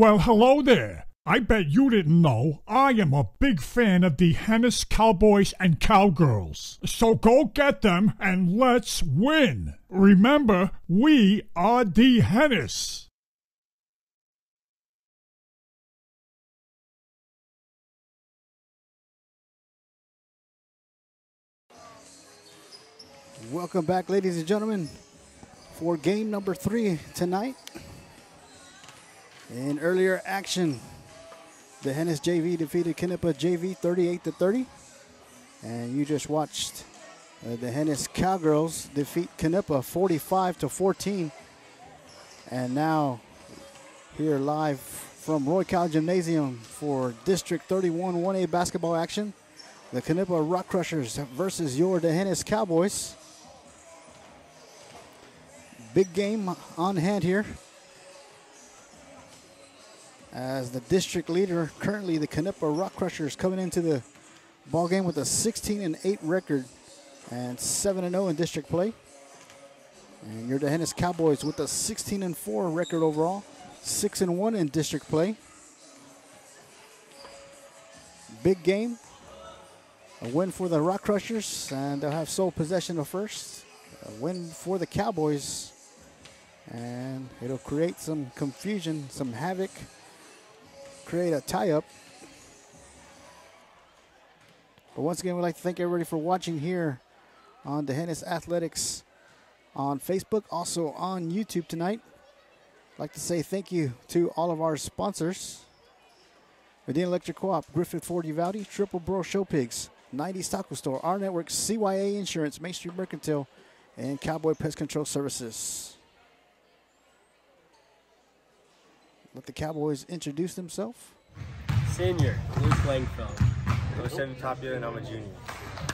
Well, hello there. I bet you didn't know I am a big fan of D'Hanis Cowboys and Cowgirls. So go get them and let's win. Remember, we are D'Hanis. Welcome back, ladies and gentlemen, for game number three tonight. In earlier action, D'Hanis JV defeated Knippa JV 38 to 30, and you just watched uh, D'Hanis Cowgirls defeat Knippa 45 to 14. And now, here live from Roy Cal Gymnasium for District 31 1A basketball action, the Knippa Rock Crushers versus your Hennis Cowboys big game on hand here. As the district leader, currently the Knippa Rock Crushers coming into the ball game with a 16 and 8 record and 7 and 0 in district play. And your D'Hanis Cowboys with a 16 and 4 record overall, 6 and 1 in district play. Big game. A win for the Rock Crushers, and they'll have sole possession of first. A win for the Cowboys and it'll create some confusion, some havoc, create a tie-up. But once again, we'd like to thank everybody for watching here on D'Hanis Athletics on Facebook, also on YouTube tonight. I'd like to say thank you to all of our sponsors. Medina Electric Co-op, Griffith Ford Uvalde, Triple Bro Show Pigs, 90s Taco Store, Our Network, CYA Insurance, Main Street Mercantile, and Cowboy Pest Control Services. Let the Cowboys introduce themselves. Senior, Luke Langfeld. I'm Chevy Tapia and I'm a junior.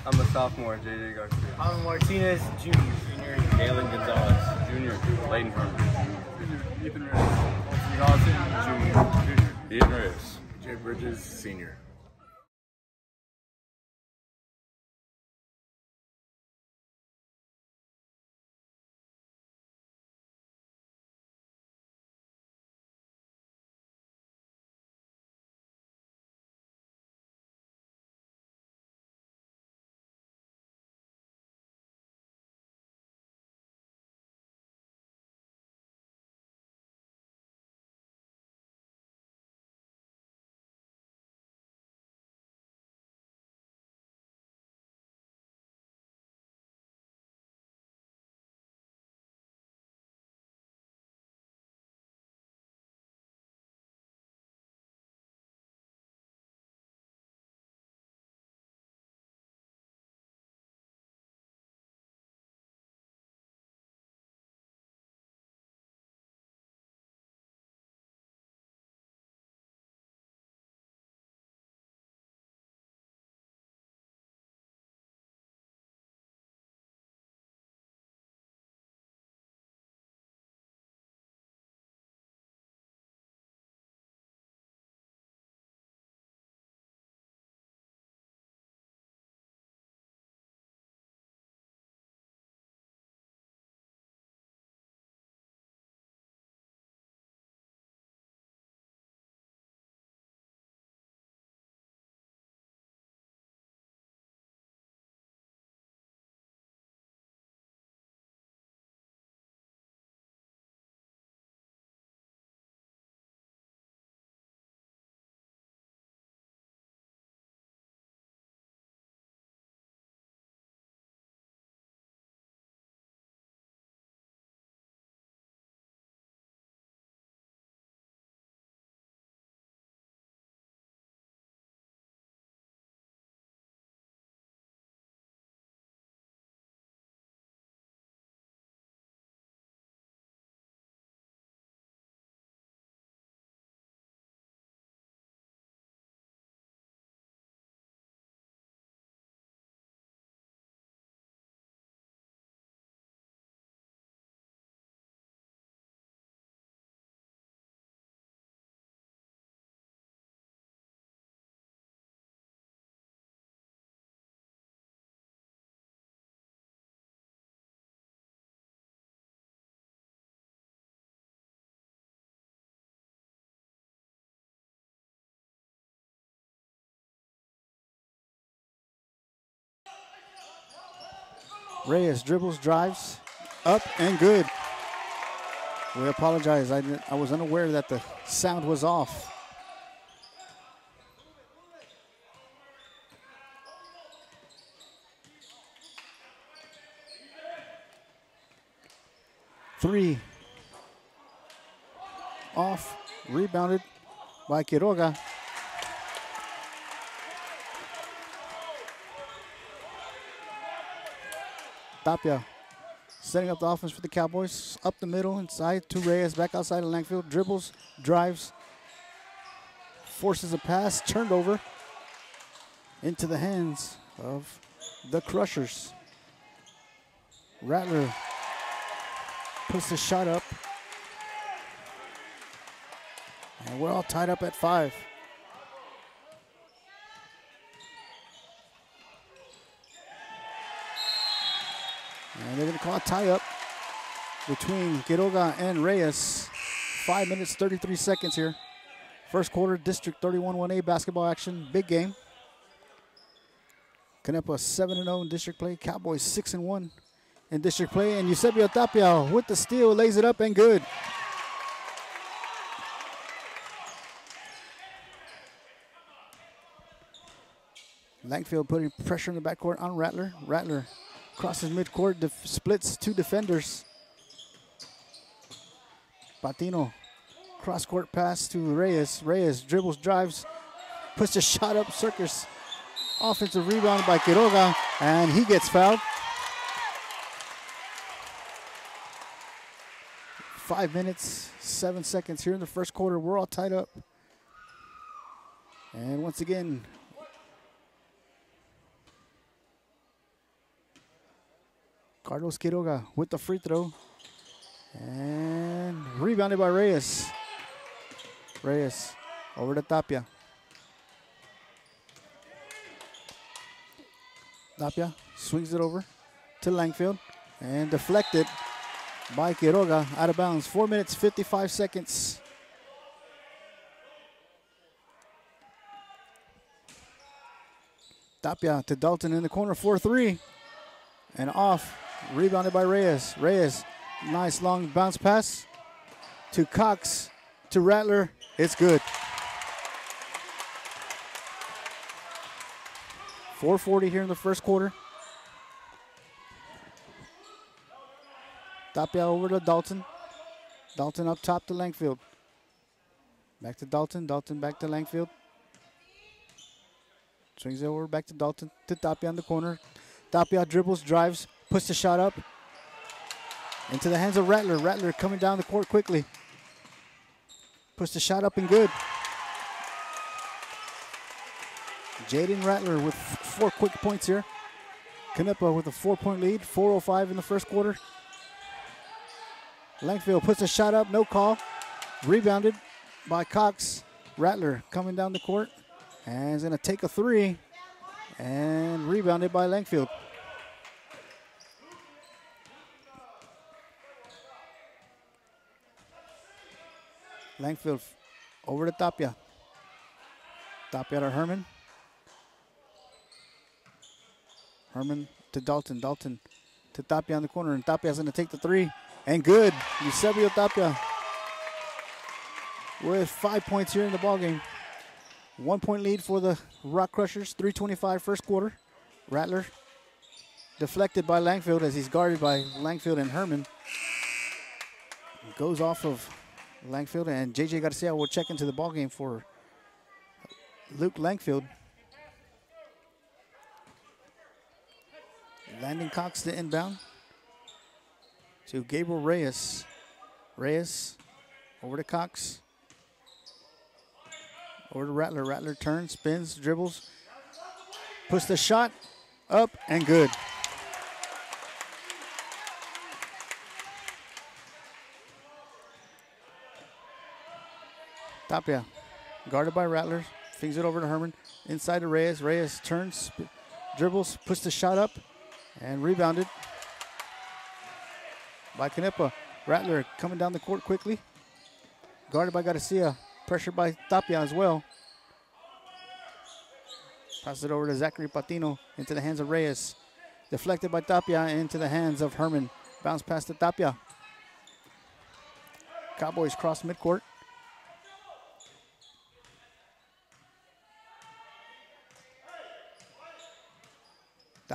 I'm a sophomore, JJ Garcia. I'm Martinez, junior. Junior, Galen Gonzalez. Junior, Layden Herman. Junior, Ethan Reyes. Dawson, junior. Junior. Ian Reyes. Jay Bridges, senior. Reyes dribbles, drives, up and good. We apologize. I, I was unaware that the sound was off. Three. Off. Rebounded by Quiroga. Tapia setting up the offense for the Cowboys. Up the middle, inside to Reyes, back outside of Langfield. Dribbles, drives, forces a pass, turned over into the hands of the Crushers. Rattler puts the shot up. And we're all tied up at five. And they're going to call a tie up between Quiroga and Reyes. Five minutes, 33 seconds here. First quarter, District 31 1A basketball action. Big game. Knippa 7 0 in district play. Cowboys 6 and 1 in district play. And Eusebio Tapia with the steal, lays it up and good. Langfield putting pressure in the backcourt on Rattler. Rattler crosses midcourt, def- splits two defenders. Patino, cross court pass to Reyes. Reyes dribbles, drives, puts a shot up. Circus, offensive rebound by Quiroga, and he gets fouled. Five minutes, seven seconds here in the first quarter. We're all tied up. And once again, Carlos Quiroga with the free throw. And rebounded by Reyes. Reyes over to Tapia. Tapia swings it over to Langfield and deflected by Quiroga out of bounds. Four minutes, 55 seconds. Tapia to Dalton in the corner, 4 3. And off, rebounded by Reyes. Reyes, nice long bounce pass to Cox, to Rattler. It's good. 440 here in the first quarter. Tapia over to Dalton. Dalton up top to Langfield. Back to Dalton. Dalton back to Langfield. Swings it over back to Dalton to Tapia on the corner. Tapia dribbles, drives, puts the shot up. Into the hands of Rattler. Rattler coming down the court quickly. Puts the shot up and good. Jaden Rattler with four quick points here. Knippa with a four point lead, 4.05 in the first quarter. Langfield puts a shot up, no call. Rebounded by Cox. Rattler coming down the court and is going to take a three and rebounded by Langfield. Langfield over to Tapia. Tapia to Herman. Herman to Dalton. Dalton to Tapia on the corner, and Tapia's going to take the three. And good. Eusebio Tapia with five points here in the ballgame. One point lead for the Rock Crushers. 325 first quarter. Rattler deflected by Langfield as he's guarded by Langfield and Herman. Goes off of Langfield and JJ Garcia will check into the ball game for Luke Langfield. Landon Cox the inbound to Gabriel Reyes. Reyes over to Cox. Over to Rattler. Rattler turns, spins, dribbles, puts the shot up and good. Tapia, guarded by Rattler, flings it over to Herman. Inside to Reyes. Reyes turns, dribbles, puts the shot up, and rebounded by Knippa. Rattler coming down the court quickly. Guarded by Garcia. Pressured by Tapia as well. Pass it over to Zachary Patino into the hands of Reyes. Deflected by Tapia into the hands of Herman. Bounce pass to Tapia. Cowboys cross midcourt.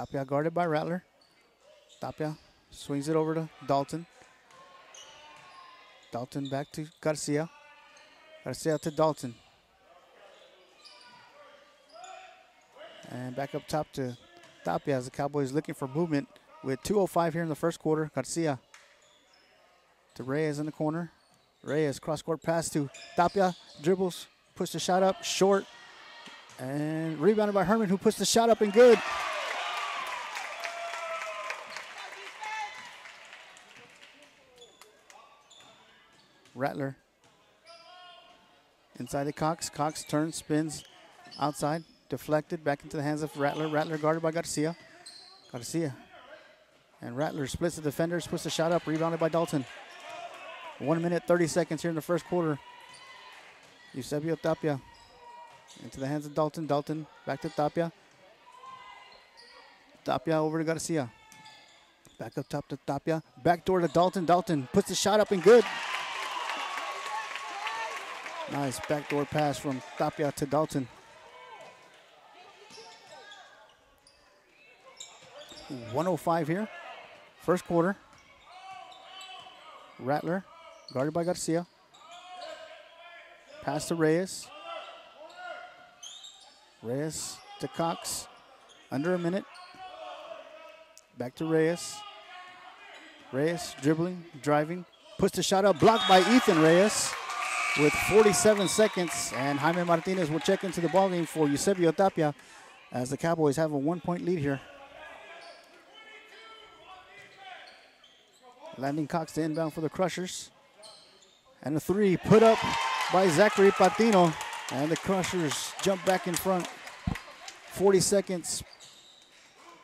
Tapia guarded by Rattler. Tapia swings it over to Dalton. Dalton back to Garcia. Garcia to Dalton. And back up top to Tapia as the Cowboys looking for movement with 2.05 here in the first quarter. Garcia to Reyes in the corner. Reyes cross court pass to Tapia. Dribbles, push the shot up, short. And rebounded by Herman, who puts the shot up and good. Rattler inside the Cox. Cox turns, spins outside, deflected back into the hands of Rattler. Rattler guarded by Garcia. Garcia and Rattler splits the defenders, puts the shot up, rebounded by Dalton. One minute, 30 seconds here in the first quarter. Eusebio Tapia into the hands of Dalton. Dalton back to Tapia. Tapia over to Garcia. Back up top to Tapia. Back door to Dalton. Dalton puts the shot up and good. Nice backdoor pass from Tapia to Dalton. One oh five here. First quarter. Rattler, guarded by Garcia. Pass to Reyes. Reyes to Cox. Under a minute. Back to Reyes. Reyes dribbling, driving. Puts the shot up, blocked by Ethan Reyes with 47 seconds. And Jaime Martinez will check into the ballgame for Eusebio Tapia as the Cowboys have a one point lead here. Landon Cox to inbound for the Crushers. And a three put up by Zachary Patino. And the Crushers jump back in front. 40 seconds.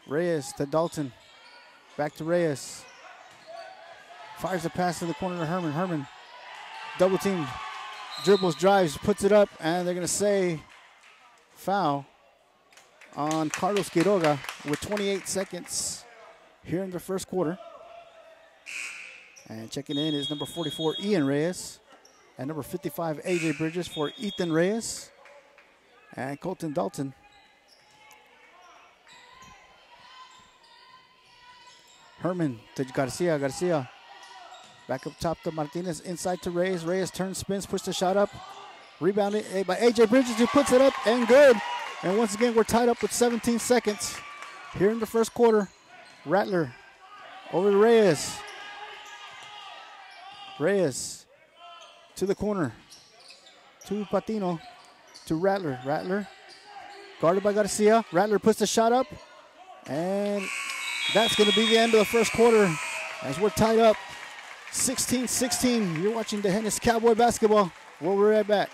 Reyes to Dalton. Back to Reyes. Fires a pass to the corner to Herman. Herman double team. Dribbles, drives, puts it up, and they're going to say foul on Carlos Quiroga with 28 seconds here in the first quarter. And checking in is number 44, Ian Reyes. And number 55, AJ Bridges for Ethan Reyes. And Colton Dalton. Herman to Garcia. Garcia back up top to Martinez. Inside to Reyes. Reyes turns, spins, push the shot up. Rebounded eh, by AJ Bridges, who puts it up and good. And once again, we're tied up with 17 seconds here in the first quarter. Rattler over to Reyes. Reyes to the corner. To Patino. To Rattler. Rattler guarded by Garcia. Rattler puts the shot up. And that's going to be the end of the first quarter as we're tied up 16 16. You're watching D'Hanis Cowboy basketball. We'll be right back.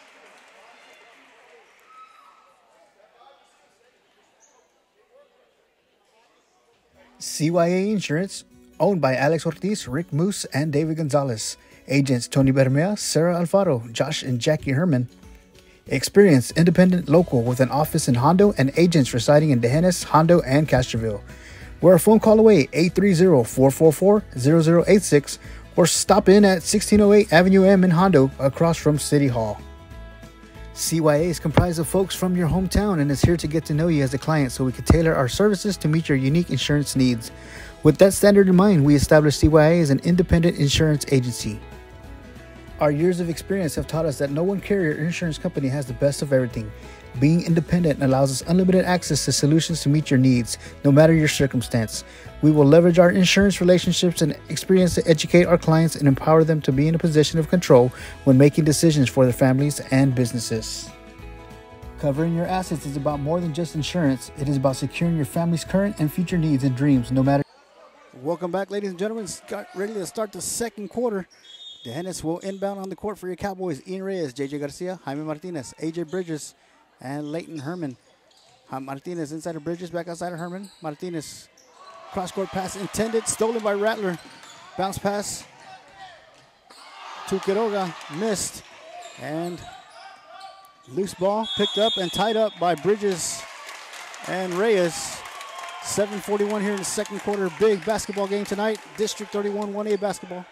CYA Insurance, owned by Alex Ortiz, Rick Moose, and David Gonzalez. Agents Tony Bermea, Sarah Alfaro, Josh and Jackie Herman. Experienced, independent, local with an office in Hondo and agents residing in D'Hanis, Hondo, and Castroville. We're a phone call away, 830-444-0086, or stop in at 1608 Avenue M in Hondo, across from City Hall. CYA is comprised of folks from your hometown and is here to get to know you as a client so we can tailor our services to meet your unique insurance needs. With that standard in mind, we established CYA as an independent insurance agency. Our years of experience have taught us that no one carrier insurance company has the best of everything. Being independent allows us unlimited access to solutions to meet your needs, no matter your circumstance. We will leverage our insurance relationships and experience to educate our clients and empower them to be in a position of control when making decisions for their families and businesses. Covering your assets is about more than just insurance, it is about securing your family's current and future needs and dreams, no matter. Welcome back, ladies and gentlemen. Ready to start the second quarter. D'Hanis will inbound on the court for your Cowboys. Ian Reyes, JJ Garcia, Jaime Martinez, AJ Bridges, and Leighton Herman. Uh, Martinez inside of Bridges, back outside of Herman. Martinez, cross court pass intended, stolen by Rattler. Bounce pass to Quiroga, missed. And loose ball picked up and tied up by Bridges and Reyes. 741 here in the second quarter. Big basketball game tonight. District 31 1A basketball.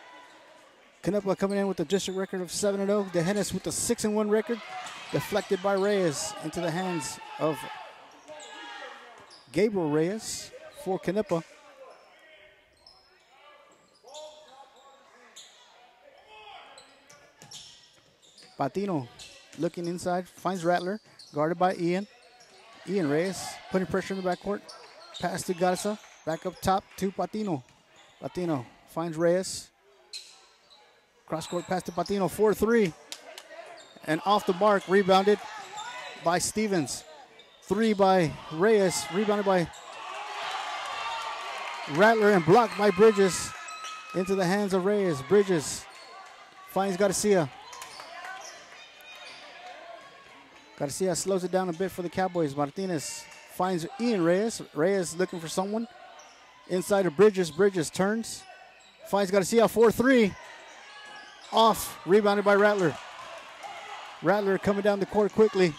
Knippa coming in with a district record of 7 0. D'Hanis with a 6 1 record. Deflected by Reyes into the hands of Gabriel Reyes for Knippa. Patino looking inside, finds Rattler, guarded by Ian. Ian Reyes putting pressure in the backcourt. Pass to Garza, back up top to Patino. Patino finds Reyes. Cross court pass to Patino, 4 3. And off the mark, rebounded by Stevens. Three by Reyes, rebounded by Rattler, and blocked by Bridges into the hands of Reyes. Bridges finds Garcia. Garcia slows it down a bit for the Cowboys. Martinez finds Ian Reyes. Reyes looking for someone. Inside of Bridges. Bridges turns. Finds Garcia 4 3. Off. Rebounded by Rattler. Rattler coming down the court quickly.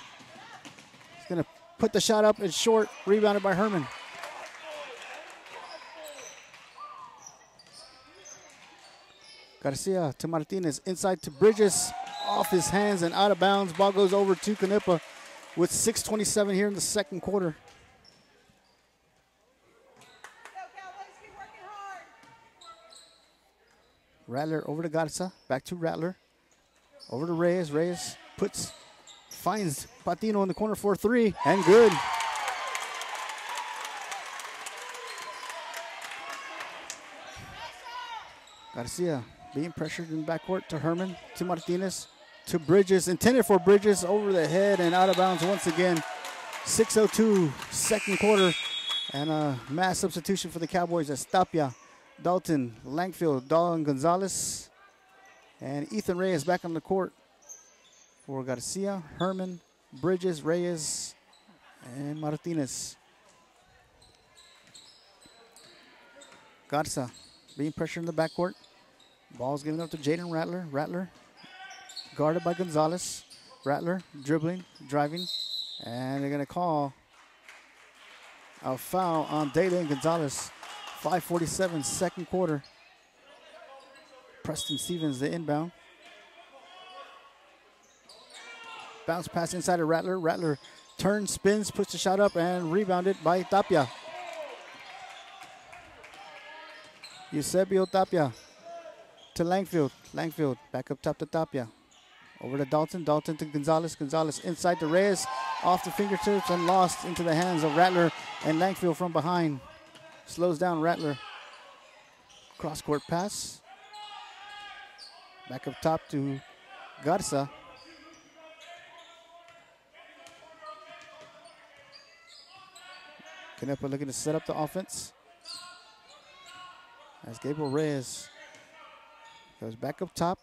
He's going to put the shot up. It's short. Rebounded by Herman. Garcia to Martinez. Inside to Bridges. Off his hands and out of bounds. Ball goes over to Knippa with 6.27 here in the second quarter. Rattler over to Garza. Back to Rattler. Over to Reyes. Reyes puts, finds Patino in the corner for three, and good. Garcia being pressured in backcourt to Herman, to Martinez, to Bridges, intended for Bridges over the head and out of bounds once again. 6.02 second quarter, and a mass substitution for the Cowboys as Tapia, Dalton, Langfield, Dalton Gonzalez, and Ethan Reyes back on the court for Garcia, Herman, Bridges, Reyes, and Martinez. Garza being pressured in the backcourt. Ball's given up to Jaden Rattler. Rattler guarded by Gonzalez. Rattler dribbling, driving, and they're going to call a foul on Dayton Gonzalez. 547 second quarter. Preston Stevens, the inbound. Bounce pass inside of Rattler. Rattler turns, spins, puts the shot up, and rebounded by Tapia. Eusebio Tapia to Langfield. Langfield back up top to Tapia. Over to Dalton. Dalton to Gonzalez. Gonzalez inside to Reyes. Off the fingertips and lost into the hands of Rattler and Langfield from behind. Slows down Rattler. Cross court pass. Back up top to Garza. Knippa looking to set up the offense. As Gabriel Reyes goes back up top.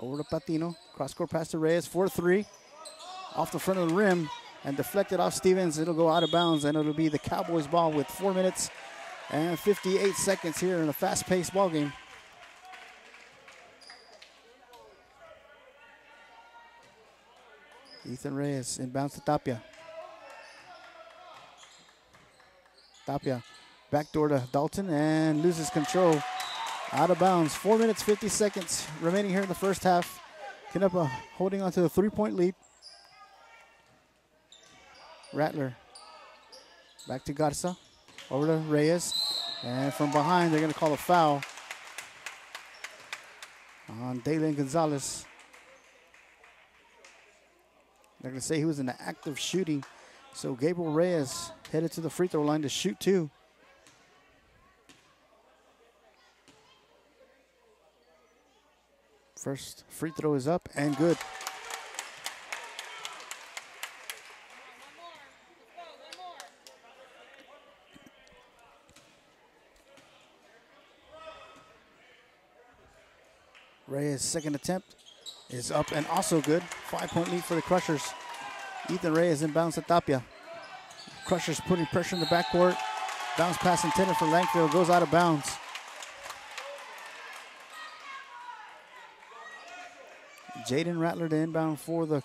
Over to Patino. Cross court pass to Reyes. 4 3. Off the front of the rim and deflected off Stevens. It'll go out of bounds and it'll be the Cowboys ball with 4 minutes and 58 seconds here in a fast paced ball game. Ethan Reyes inbounds to Tapia. Tapia backdoor to Dalton and loses control. Out of bounds. Four minutes, 50 seconds remaining here in the first half. Knippa holding on to the three point lead. Rattler back to Garza. Over to Reyes. And from behind, they're going to call a foul on Dalen Gonzalez. They're going to say he was in the act of shooting. So Gabriel Reyes headed to the free throw line to shoot two. First free throw is up and good. Reyes' second attempt is up and also good. Five point lead for the Crushers. Ethan Reyes inbounds to Tapia. Crushers putting pressure in the backcourt. Bounce pass intended for Langfield goes out of bounds. Jaden Rattler to inbound for the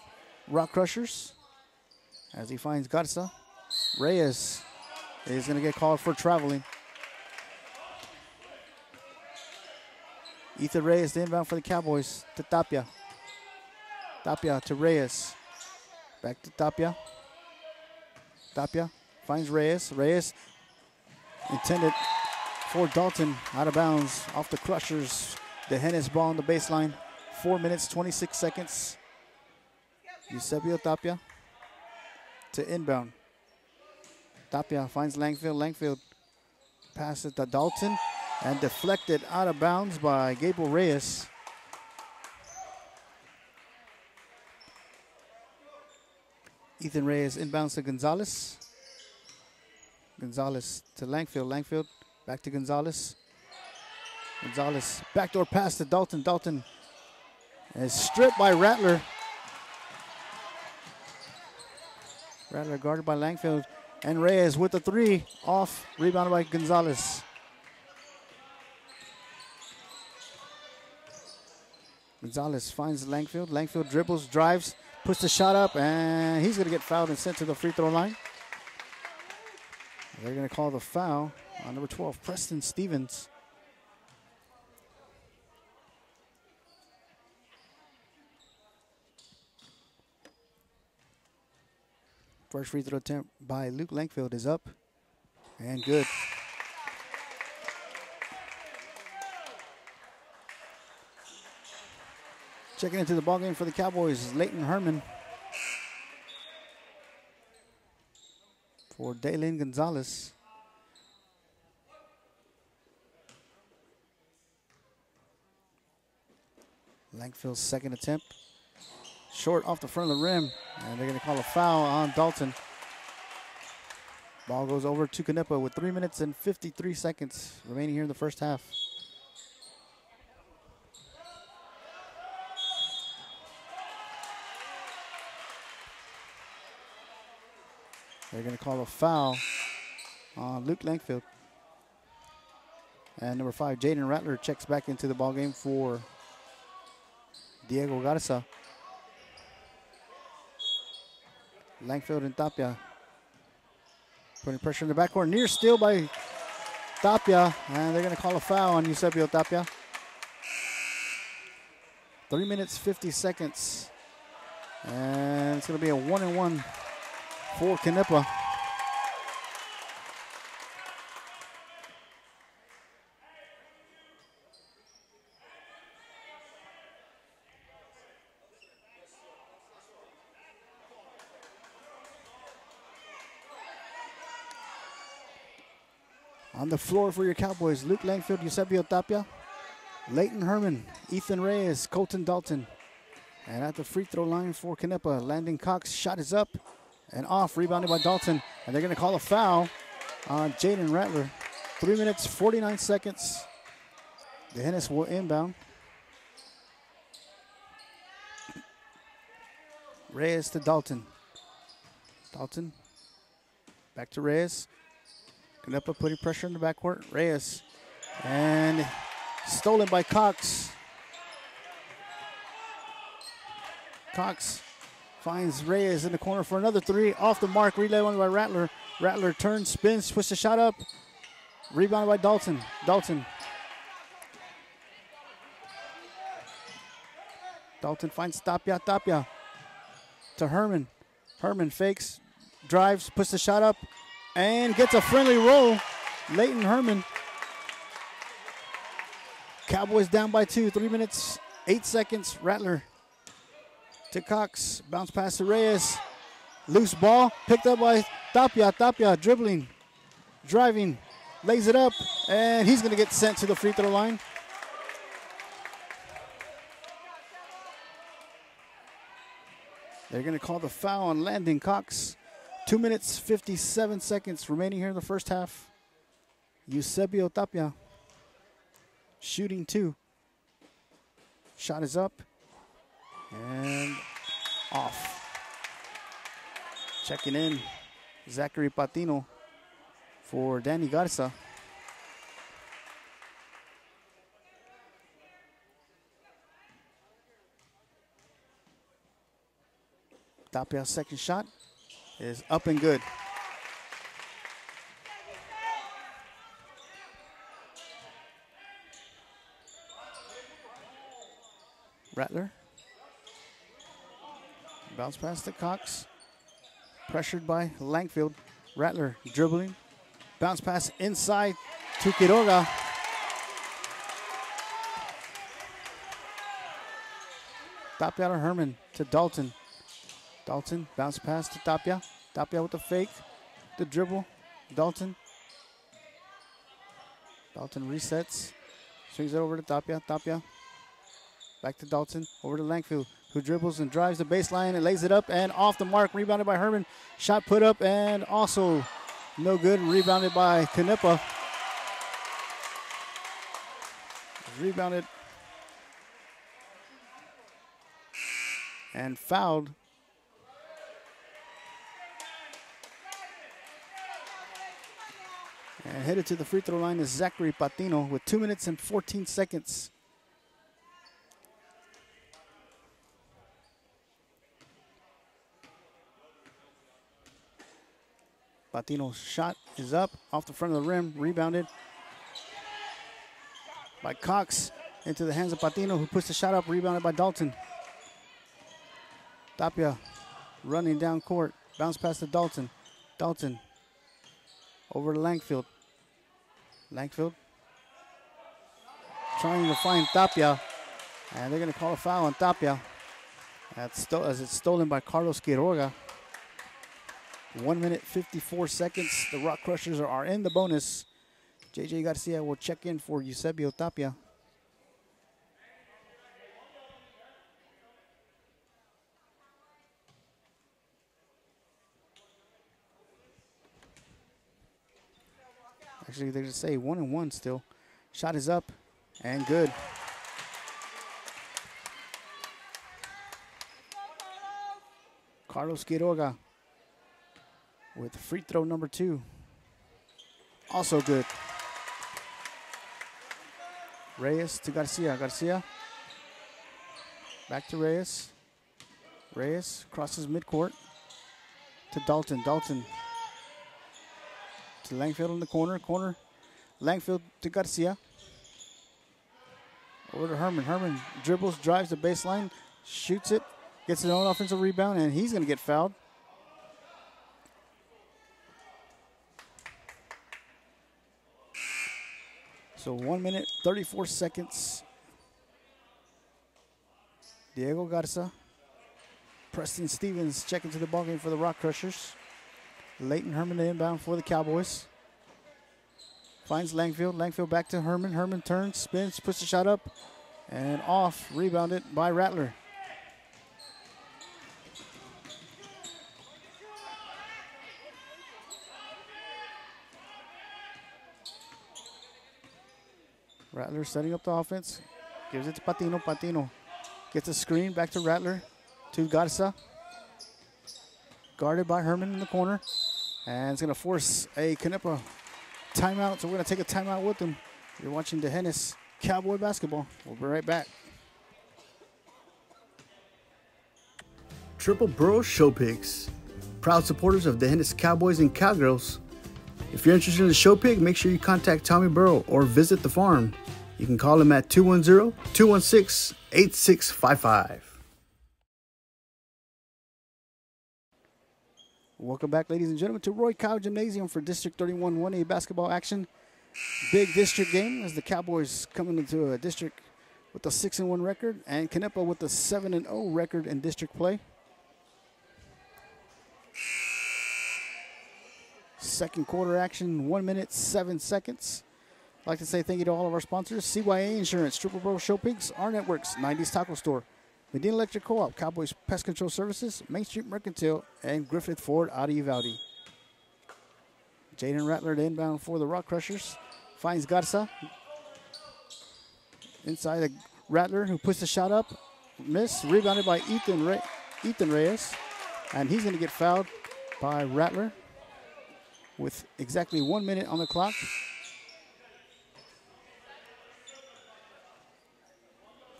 Rock Crushers as he finds Garza. Reyes is going to get called for traveling. Ethan Reyes, the inbound for the Cowboys to Tapia. Tapia to Reyes. Back to Tapia. Tapia finds Reyes. Reyes intended for Dalton out of bounds off the Crushers. D'Hanis ball on the baseline. Four minutes, 26 seconds. Eusebio Tapia to inbound. Tapia finds Langfield. Langfield passes to Dalton and deflected out of bounds by Gable Reyes. Ethan Reyes inbounds to Gonzalez. Gonzalez to Langfield. Langfield back to Gonzalez. Gonzalez backdoor pass to Dalton. Dalton is stripped by Rattler. Rattler guarded by Langfield. And Reyes with the three off, rebounded by Gonzalez. Gonzalez finds Langfield. Langfield dribbles, drives, puts the shot up, and he's going to get fouled and sent to the free throw line. They're going to call the foul on number 12, Preston Stevens. First free throw attempt by Luke Langfield is up and good. Checking into the ballgame for the Cowboys, is Leighton Herman. For Dalen Gonzalez. Langfield's second attempt. Short off the front of the rim, and they're going to call a foul on Dalton. Ball goes over to Knippa with 3 minutes and 53 seconds remaining here in the first half. They're going to call a foul on Luke Langfield. And number five, Jaden Rattler checks back into the ball game for Diego Garza. Langfield and Tapia putting pressure in the backcourt. Near steal by Tapia, and they're going to call a foul on Eusebio Tapia. Three minutes, 50 seconds. And it's going to be a one and one for Knippa. On the floor for your Cowboys, Luke Langfield, Eusebio Tapia, Leighton Herman, Ethan Reyes, Colton Dalton. And at the free throw line for Knippa, Landon Cox shot is up and off, rebounded by Dalton. And they're going to call a foul on Jaden Rattler. Three minutes, 49 seconds. D'Hanis will inbound. Reyes to Dalton. Dalton back to Reyes. Knippa putting pressure in the backcourt. Reyes. And stolen by Cox. Cox finds Reyes in the corner for another three. Off the mark, relay one by Rattler. Rattler turns, spins, puts the shot up. Rebounded by Dalton. Dalton. Dalton finds Tapia. Tapia to Herman. Herman fakes, drives, puts the shot up, and gets a friendly roll. Leighton Herman. Cowboys down by two. Three minutes, eight seconds. Rattler to Cox. Bounce pass to Reyes. Loose ball picked up by Tapia. Tapia dribbling, driving, lays it up, and he's going to get sent to the free throw line. They're going to call the foul on Landon Cox. Two minutes, 57 seconds remaining here in the first half. Eusebio Tapia shooting two. Shot is up and off. Checking in, Zachary Patino for Danny Garza. Tapia's second shot is up and good. Rattler Bounce pass to Cox. Pressured by Langfield. Rattler dribbling. Bounce pass inside to Quiroga. Tapia to Herman to Dalton. Dalton bounce pass to Tapia. Tapia with the fake. The dribble. Dalton. Dalton resets. Swings it over to Tapia. Tapia. Back to Dalton. Over to Langfield, who dribbles and drives the baseline and lays it up and off the mark. Rebounded by Herman. Shot put up and also no good. Rebounded by Knippa. Rebounded and fouled. And headed to the free throw line is Zachary Patino with two minutes and 14 seconds. Patino's shot is up off the front of the rim, rebounded by Cox into the hands of Patino, who puts the shot up, rebounded by Dalton. Tapia running down court, bounce pass to Dalton. Dalton over to Langfield. Langfield trying to find Tapia, and they're going to call a foul on Tapia. That's as it's stolen by Carlos Quiroga. One minute, 54 seconds. The Rock Crushers are in the bonus. JJ Garcia will check in for Eusebio Tapia. Actually, they're going to say one and one still. Shot is up and good. Carlos Quiroga with free throw number two. Also good. Reyes to Garcia. Garcia. Back to Reyes. Reyes crosses midcourt to Dalton. Dalton to Langfield in the corner. Corner. Langfield to Garcia. Over to Herman. Herman dribbles, drives the baseline, shoots it, gets his own offensive rebound, and he's going to get fouled. So one minute, 34 seconds. Diego Garza. Preston Stevens checking to the ballgame for the Rock Crushers. Leighton Herman inbound for the Cowboys. Finds Langfield. Langfield back to Herman. Herman turns, spins, puts the shot up, and off. Rebounded by Rattler. Rattler setting up the offense. Gives it to Patino. Patino gets a screen back to Rattler. To Garza. Guarded by Herman in the corner. And it's going to force a Knippa timeout. So we're going to take a timeout with them. You're watching D'Hanis Cowboy basketball. We'll be right back. Triple Borough Show Pigs. Proud supporters of D'Hanis Cowboys and Cowgirls. If you're interested in the show pig, make sure you contact Tommy Burrow or visit the farm. You can call him at 210 216 8655. Welcome back, ladies and gentlemen, to Roy Cow Gymnasium for District 31 1A basketball action. Big district game as the Cowboys coming into a district with a 6 and 1 record and Knippa with a 7 and 0 record in district play. Second quarter action, one minute, seven seconds. I'd like to say thank you to all of our sponsors CYA Insurance, Triple Bro Show Pigs, R Networks, 90s Taco Store, Medina Electric Co op, Cowboys Pest Control Services, Main Street Mercantile, and Griffith Ford Audi Valdi. Jaden Rattler inbound for the Rock Crushers. Finds Garza. Inside the Rattler, who puts the shot up. Miss. Rebounded by Ethan, Re- Ethan Reyes. And he's going to get fouled by Rattler with exactly one minute on the clock.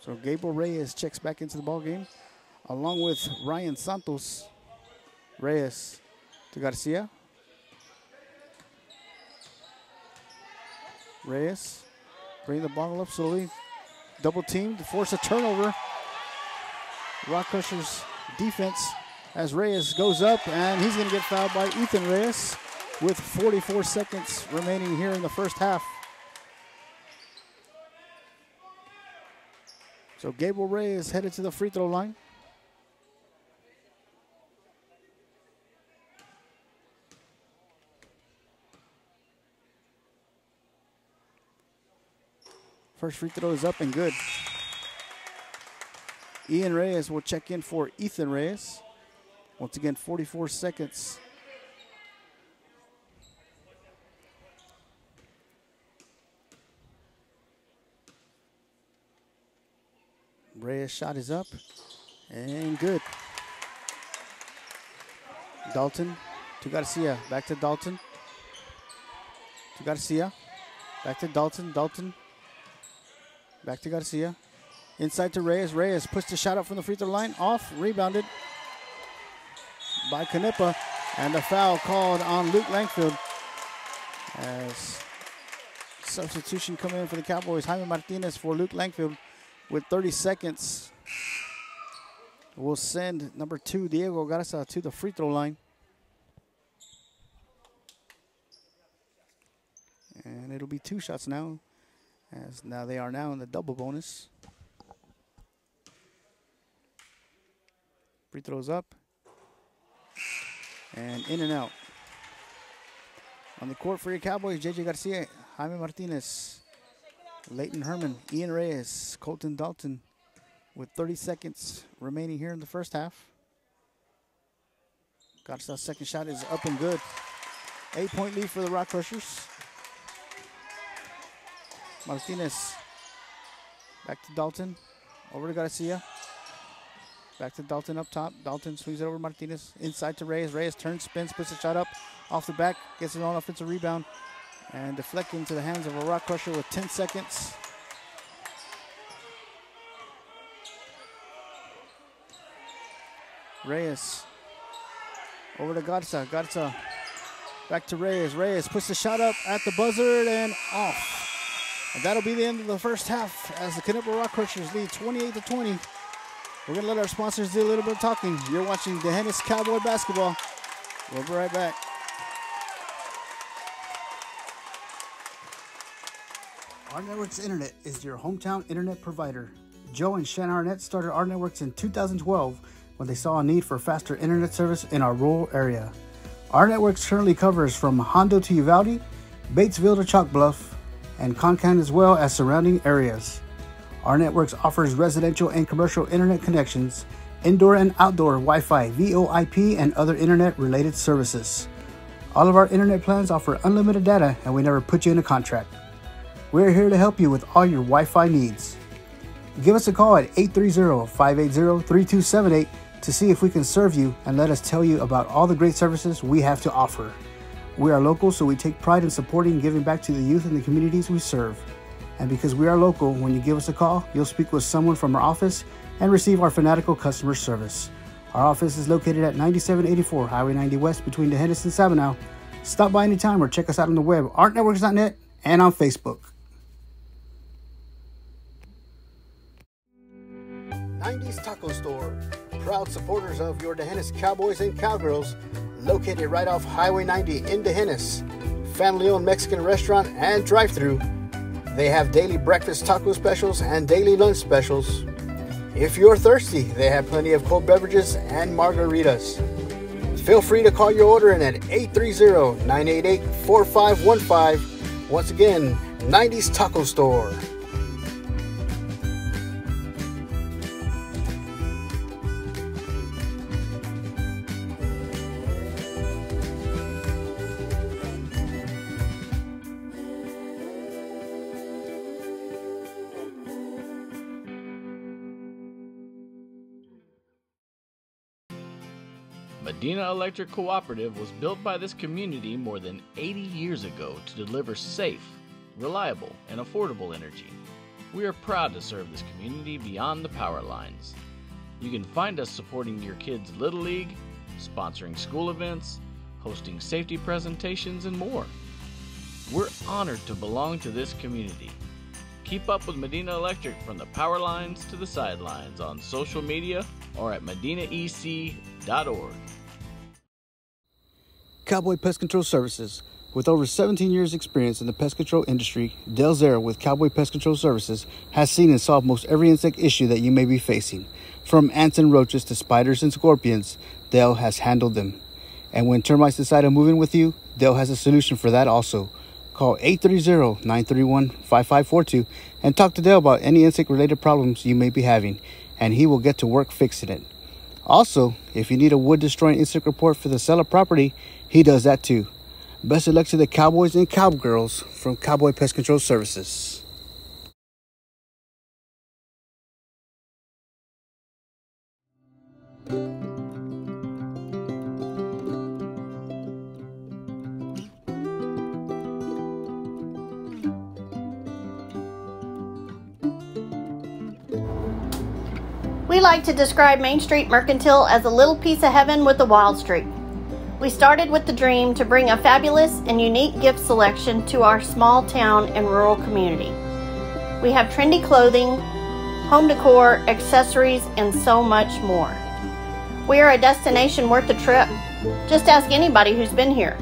So Gabriel Reyes checks back into the ball game, along with Ryan Santos. Reyes to Garcia. Reyes bring the ball up slowly. Double team to force a turnover. Rock Crushers defense as Reyes goes up, and he's going to get fouled by Ethan Reyes with 44 seconds remaining here in the first half. So Gabriel Reyes headed to the free throw line. First free throw is up and good. Ian Reyes will check in for Ethan Reyes. Once again, 44 seconds. Reyes shot is up and good. Dalton to Garcia. Back to Dalton. To Garcia. Back to Dalton. Dalton. Back to Garcia. Inside to Reyes. Reyes puts the shot up from the free throw line. Off. Rebounded by Knippa. And the foul called on Luke Langfield. As substitution coming in for the Cowboys. Jaime Martinez for Luke Langfield with 30 seconds. We'll send number two, Diego Garza, to the free throw line. And it'll be two shots now, as now they are now in the double bonus. Free throws up. And in and out. On the court for your Cowboys, JJ Garcia, Jaime Martinez, Leighton Herman, Ian Reyes, Colton Dalton with 30 seconds remaining here in the first half. Garza's second shot is up and good. Eight point lead for the Rock Crushers. Martinez back to Dalton. Over to Garcia. Back to Dalton up top. Dalton swings it over Martinez. Inside to Reyes. Reyes turns, spins, puts a shot up. Off the back. Gets an on offensive rebound. And deflected into the hands of a Rock Crusher with 10 seconds. Reyes. Over to Garza. Garza. Back to Reyes. Reyes puts the shot up at the buzzer and off. And that'll be the end of the first half as the Knippa Rock Crushers lead 28 to 20. We're going to let our sponsors do a little bit of talking. You're watching D'Hanis Cowboy Basketball. We'll be right back. Our Networks Internet is your hometown internet provider. Joe and Shannon Arnett started Our Networks in 2012 when they saw a need for faster internet service in our rural area. Our networks currently covers from Hondo to Uvalde, Batesville to Chalk Bluff, and Concan as well as surrounding areas. Our networks offers residential and commercial internet connections, indoor and outdoor Wi-Fi, VoIP, and other internet related services. All of our internet plans offer unlimited data and we never put you in a contract. We're here to help you with all your Wi-Fi needs. Give us a call at 830-580-3278 to see if we can serve you and let us tell you about all the great services we have to offer. We are local, so we take pride in supporting and giving back to the youth and the communities we serve. And because we are local, when you give us a call, you'll speak with someone from our office and receive our fanatical customer service. Our office is located at 9784 Highway 90 West between D'Hanis and Sabinal. Stop by anytime or check us out on the web, artnetworks.net, and on Facebook. Taco Store, proud supporters of your D'Hanis Cowboys and Cowgirls, located right off Highway 90 in D'Hanis. Family owned Mexican restaurant and drive through. They have daily breakfast taco specials and daily lunch specials. If you're thirsty, they have plenty of cold beverages and margaritas. Feel free to call your order in at 830 988 4515. Once again, 90s Taco Store. Medina Electric Cooperative was built by this community more than 80 years ago to deliver safe, reliable, and affordable energy. We are proud to serve this community beyond the power lines. You can find us supporting your kids' Little League, sponsoring school events, hosting safety presentations, and more. We're honored to belong to this community. Keep up with Medina Electric from the power lines to the sidelines on social media or at medinaec.org. Cowboy Pest Control Services. With over 17 years' experience in the pest control industry, Del Zera with Cowboy Pest Control Services has seen and solved most every insect issue that you may be facing. From ants and roaches to spiders and scorpions, Dale has handled them. And when termites decide to move in with you, Dale has a solution for that also. Call 830-931-5542 and talk to Dale about any insect-related problems you may be having, and he will get to work fixing it. Also, if you need a wood destroying insect report for the seller property, he does that too. Best of luck to the cowboys and cowgirls from Cowboy Pest Control Services. We like to describe Main Street Mercantile as a little piece of heaven with a wild streak. We started with the dream to bring a fabulous and unique gift selection to our small town and rural community. We have trendy clothing, home decor, accessories, and so much more. We are a destination worth a trip. Just ask anybody who's been here.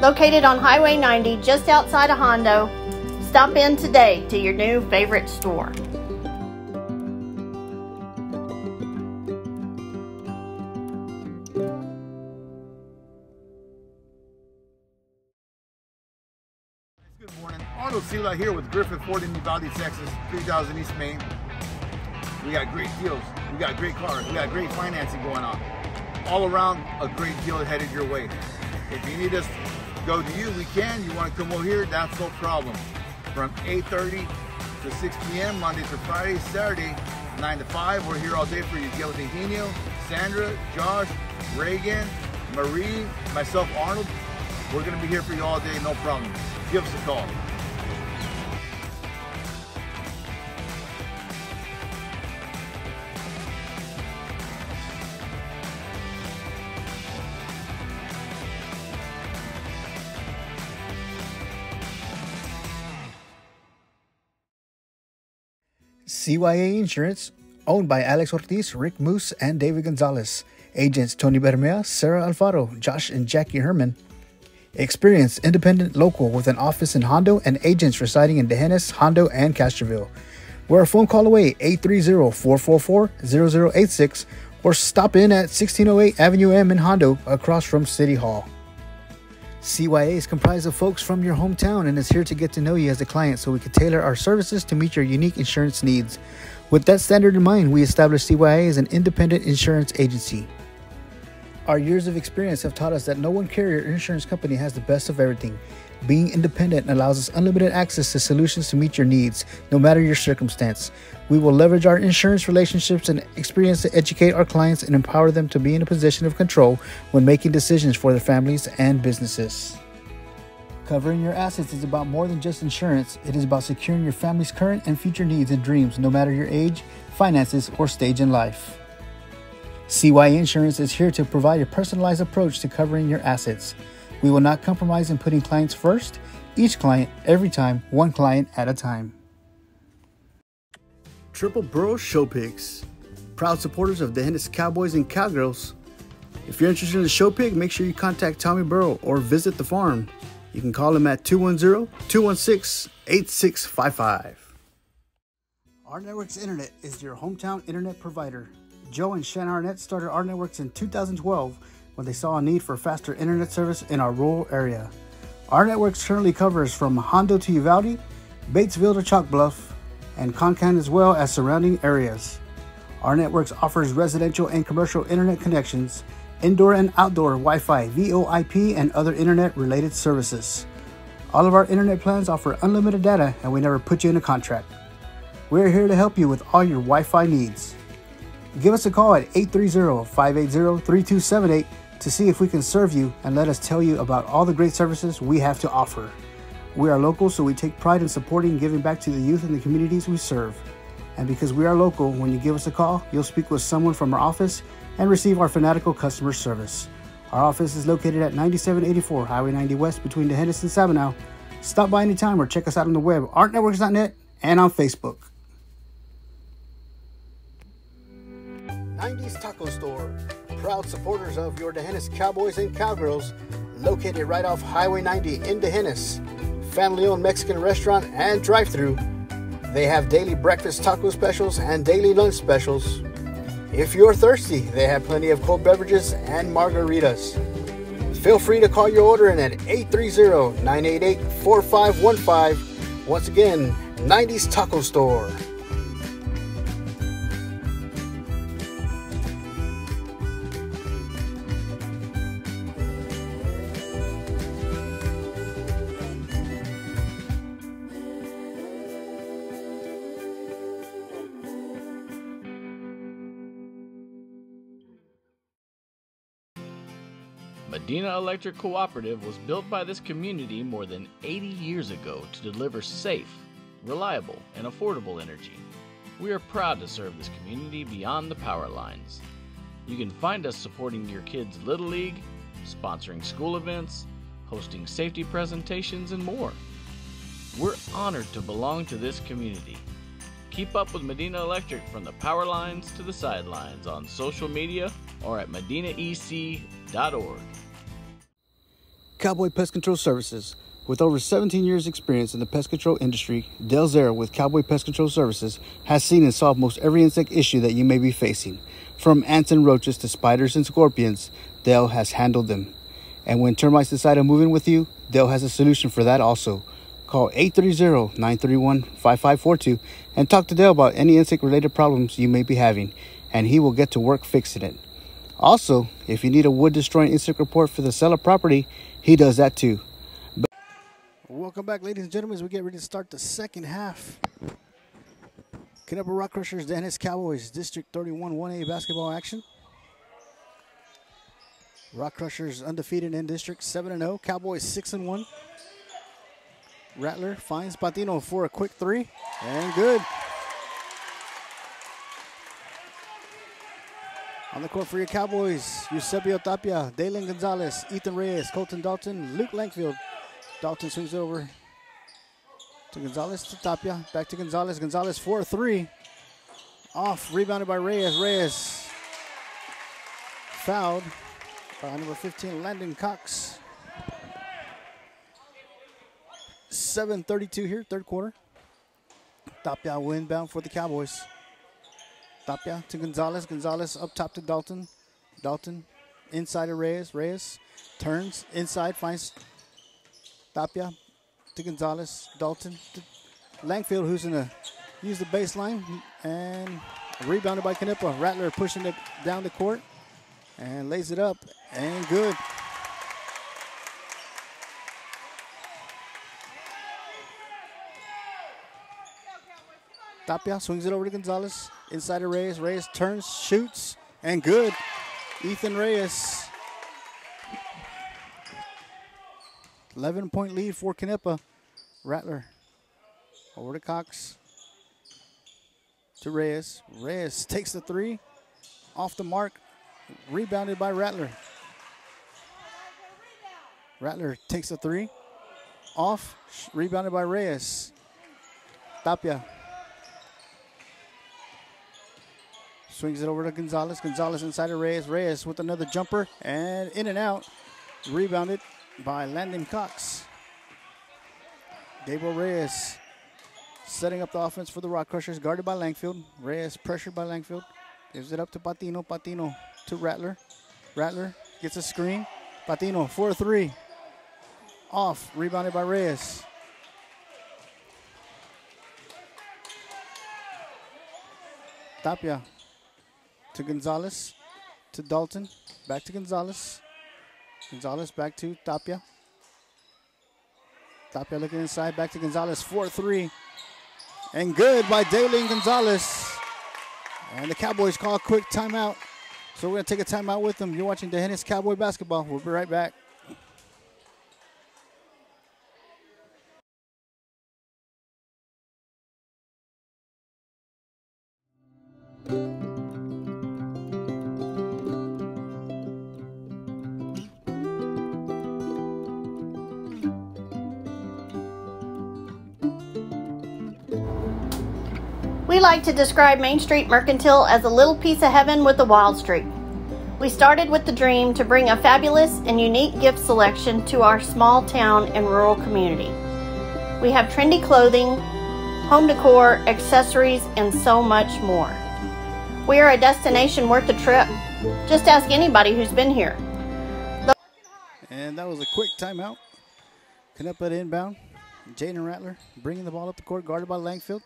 Located on Highway 90 just outside of Hondo, stop in today to your new favorite store. Arnold Sela here with Griffith Ford in Uvalde, Texas, 3000 East Main. We got great deals. We got great cars. We got great financing going on. All around, a great deal headed your way. If you need us go to you, we can. You want to come over here, that's no problem. From 8.30 to 6 p.m., Monday through Friday, Saturday, 9 to 5. We're here all day for you. With Eugenio, Sandra, Josh, Reagan, Marie, myself, Arnold. We're going to be here for you all day, no problem. Give us a call. CYA Insurance, owned by Alex Ortiz, Rick Moose, and David Gonzalez. Agents Tony Bermea, Sarah Alfaro, Josh and Jackie Herman. Experienced independent local with an office in Hondo and agents residing in D'Hanis, Hondo, and Castroville. We're a phone call away, 830-444-0086, or stop in at 1608 Avenue M in Hondo, across from City Hall. CYA is comprised of folks from your hometown and is here to get to know you as a client so we can tailor our services to meet your unique insurance needs. With that standard in mind, we established CYA as an independent insurance agency. Our years of experience have taught us that no one carrier or insurance company has the best of everything. Being independent allows us unlimited access to solutions to meet your needs, no matter your circumstance. We will leverage our insurance relationships and experience to educate our clients and empower them to be in a position of control when making decisions for their families and businesses. Covering your assets is about more than just insurance, it is about securing your family's current and future needs and dreams, no matter your age, finances, or stage in life. CY Insurance is here to provide a personalized approach to covering your assets. We will not compromise in putting clients first, each client, every time, one client at a time. Triple Borough Show Pigs, proud supporters of D'Hanis Cowboys and Cowgirls. If you're interested in a show pig, make sure you contact Tommy Burrow or visit the farm. You can call him at 210 216 8655. Our Networks Internet is your hometown internet provider. Joe and Shannon Arnett started our networks in 2012 when they saw a need for faster internet service in our rural area. Our network currently covers from Hondo to Uvalde, Batesville to Chalk Bluff, and Concan as well as surrounding areas. Our networks offers residential and commercial internet connections, indoor and outdoor Wi-Fi, VoIP, and other internet related services. All of our internet plans offer unlimited data and we never put you in a contract. We're here to help you with all your Wi-Fi needs. Give us a call at 830-580-3278 to see if we can serve you and let us tell you about all the great services we have to offer. We are local, so we take pride in supporting and giving back to the youth in the communities we serve. And because we are local, when you give us a call, you'll speak with someone from our office and receive our fanatical customer service. Our office is located at 9784 Highway 90 West between D'Hanis and Sabinal. Stop by anytime or check us out on the web, artnetworks.net, and on Facebook. 90s Taco Store, proud supporters of your D'Hanis Cowboys and Cowgirls, located right off Highway 90 in D'Hanis. Family owned Mexican restaurant and drive through. They have daily breakfast taco specials and daily lunch specials. If you're thirsty, they have plenty of cold beverages and margaritas. Feel free to call your order in at 830 988 4515. Once again, 90s Taco Store. Medina Electric Cooperative was built by this community more than 80 years ago to deliver safe, reliable, and affordable energy. We are proud to serve this community beyond the power lines. You can find us supporting your kids' Little League, sponsoring school events, hosting safety presentations, and more. We're honored to belong to this community. Keep up with Medina Electric from the power lines to the sidelines on social media or at medinaec.org. Cowboy Pest Control Services. With over 17 years' experience in the pest control industry, Del Zera with Cowboy Pest Control Services has seen and solved most every insect issue that you may be facing. From ants and roaches to spiders and scorpions, Dale has handled them. And when termites decide to move in with you, Dale has a solution for that also. Call 830-931-5542 and talk to Dale about any insect-related problems you may be having, and he will get to work fixing it. Also, if you need a wood destroying insect report for the seller property, he does that too. But Welcome back, ladies and gentlemen, as we get ready to start the second half. Knippa Rock Crushers, D'Hanis Cowboys, District 31 1A basketball action. Rock Crushers undefeated in District 7 0. Cowboys 6 and 1. Rattler finds Patino for a quick three, and good. On the court for your Cowboys, Eusebio Tapia, Dalen Gonzalez, Ethan Reyes, Colton Dalton, Luke Langfield. Dalton swings over to Gonzalez to Tapia, back to Gonzalez. Gonzalez 4 3. Off, rebounded by Reyes. Reyes fouled by number 15, Landon Cox. 7.32 here, third quarter. Tapia will inbound for the Cowboys. Tapia to Gonzalez. Gonzalez up top to Dalton. Dalton inside of Reyes. Reyes turns inside, finds Tapia to Gonzalez. Dalton to Langfield, who's going to use the baseline and rebounded by Knippa. Rattler pushing it down the court and lays it up and good. Tapia swings it over to Gonzalez. Inside of Reyes. Reyes turns, shoots, and good. Ethan Reyes. 11 point lead for Knippa. Rattler over to Cox. To Reyes. Reyes takes the three. Off the mark. Rebounded by Rattler. Rattler takes the three. Off. Rebounded by Reyes. Tapia Swings it over to Gonzalez. Gonzalez inside of Reyes. Reyes with another jumper and in and out. Rebounded by Landon Cox. Gabriel Reyes setting up the offense for the Rock Crushers, guarded by Langfield. Reyes pressured by Langfield. Gives it up to Patino. Patino to Rattler. Rattler gets a screen. Patino 4 3. Off. Rebounded by Reyes. Tapia to Gonzalez, to Dalton, back to Gonzalez. Gonzalez back to Tapia. Tapia looking inside, back to Gonzalez, 4-3. And good by Dalen Gonzalez. And the Cowboys call a quick timeout. So we're going to take a timeout with them. You're watching D'Hanis Cowboy Basketball. We'll be right back. Like to describe Main Street Mercantile as a little piece of heaven with a wild streak. We started with the dream to bring a fabulous and unique gift selection to our small town and rural community. We have trendy clothing, home decor, accessories, and so much more. We are a destination worth the trip. Just ask anybody who's been here. And that was a quick timeout. Knippa inbound. Jaden Rattler bringing the ball up the court, guarded by Langfield.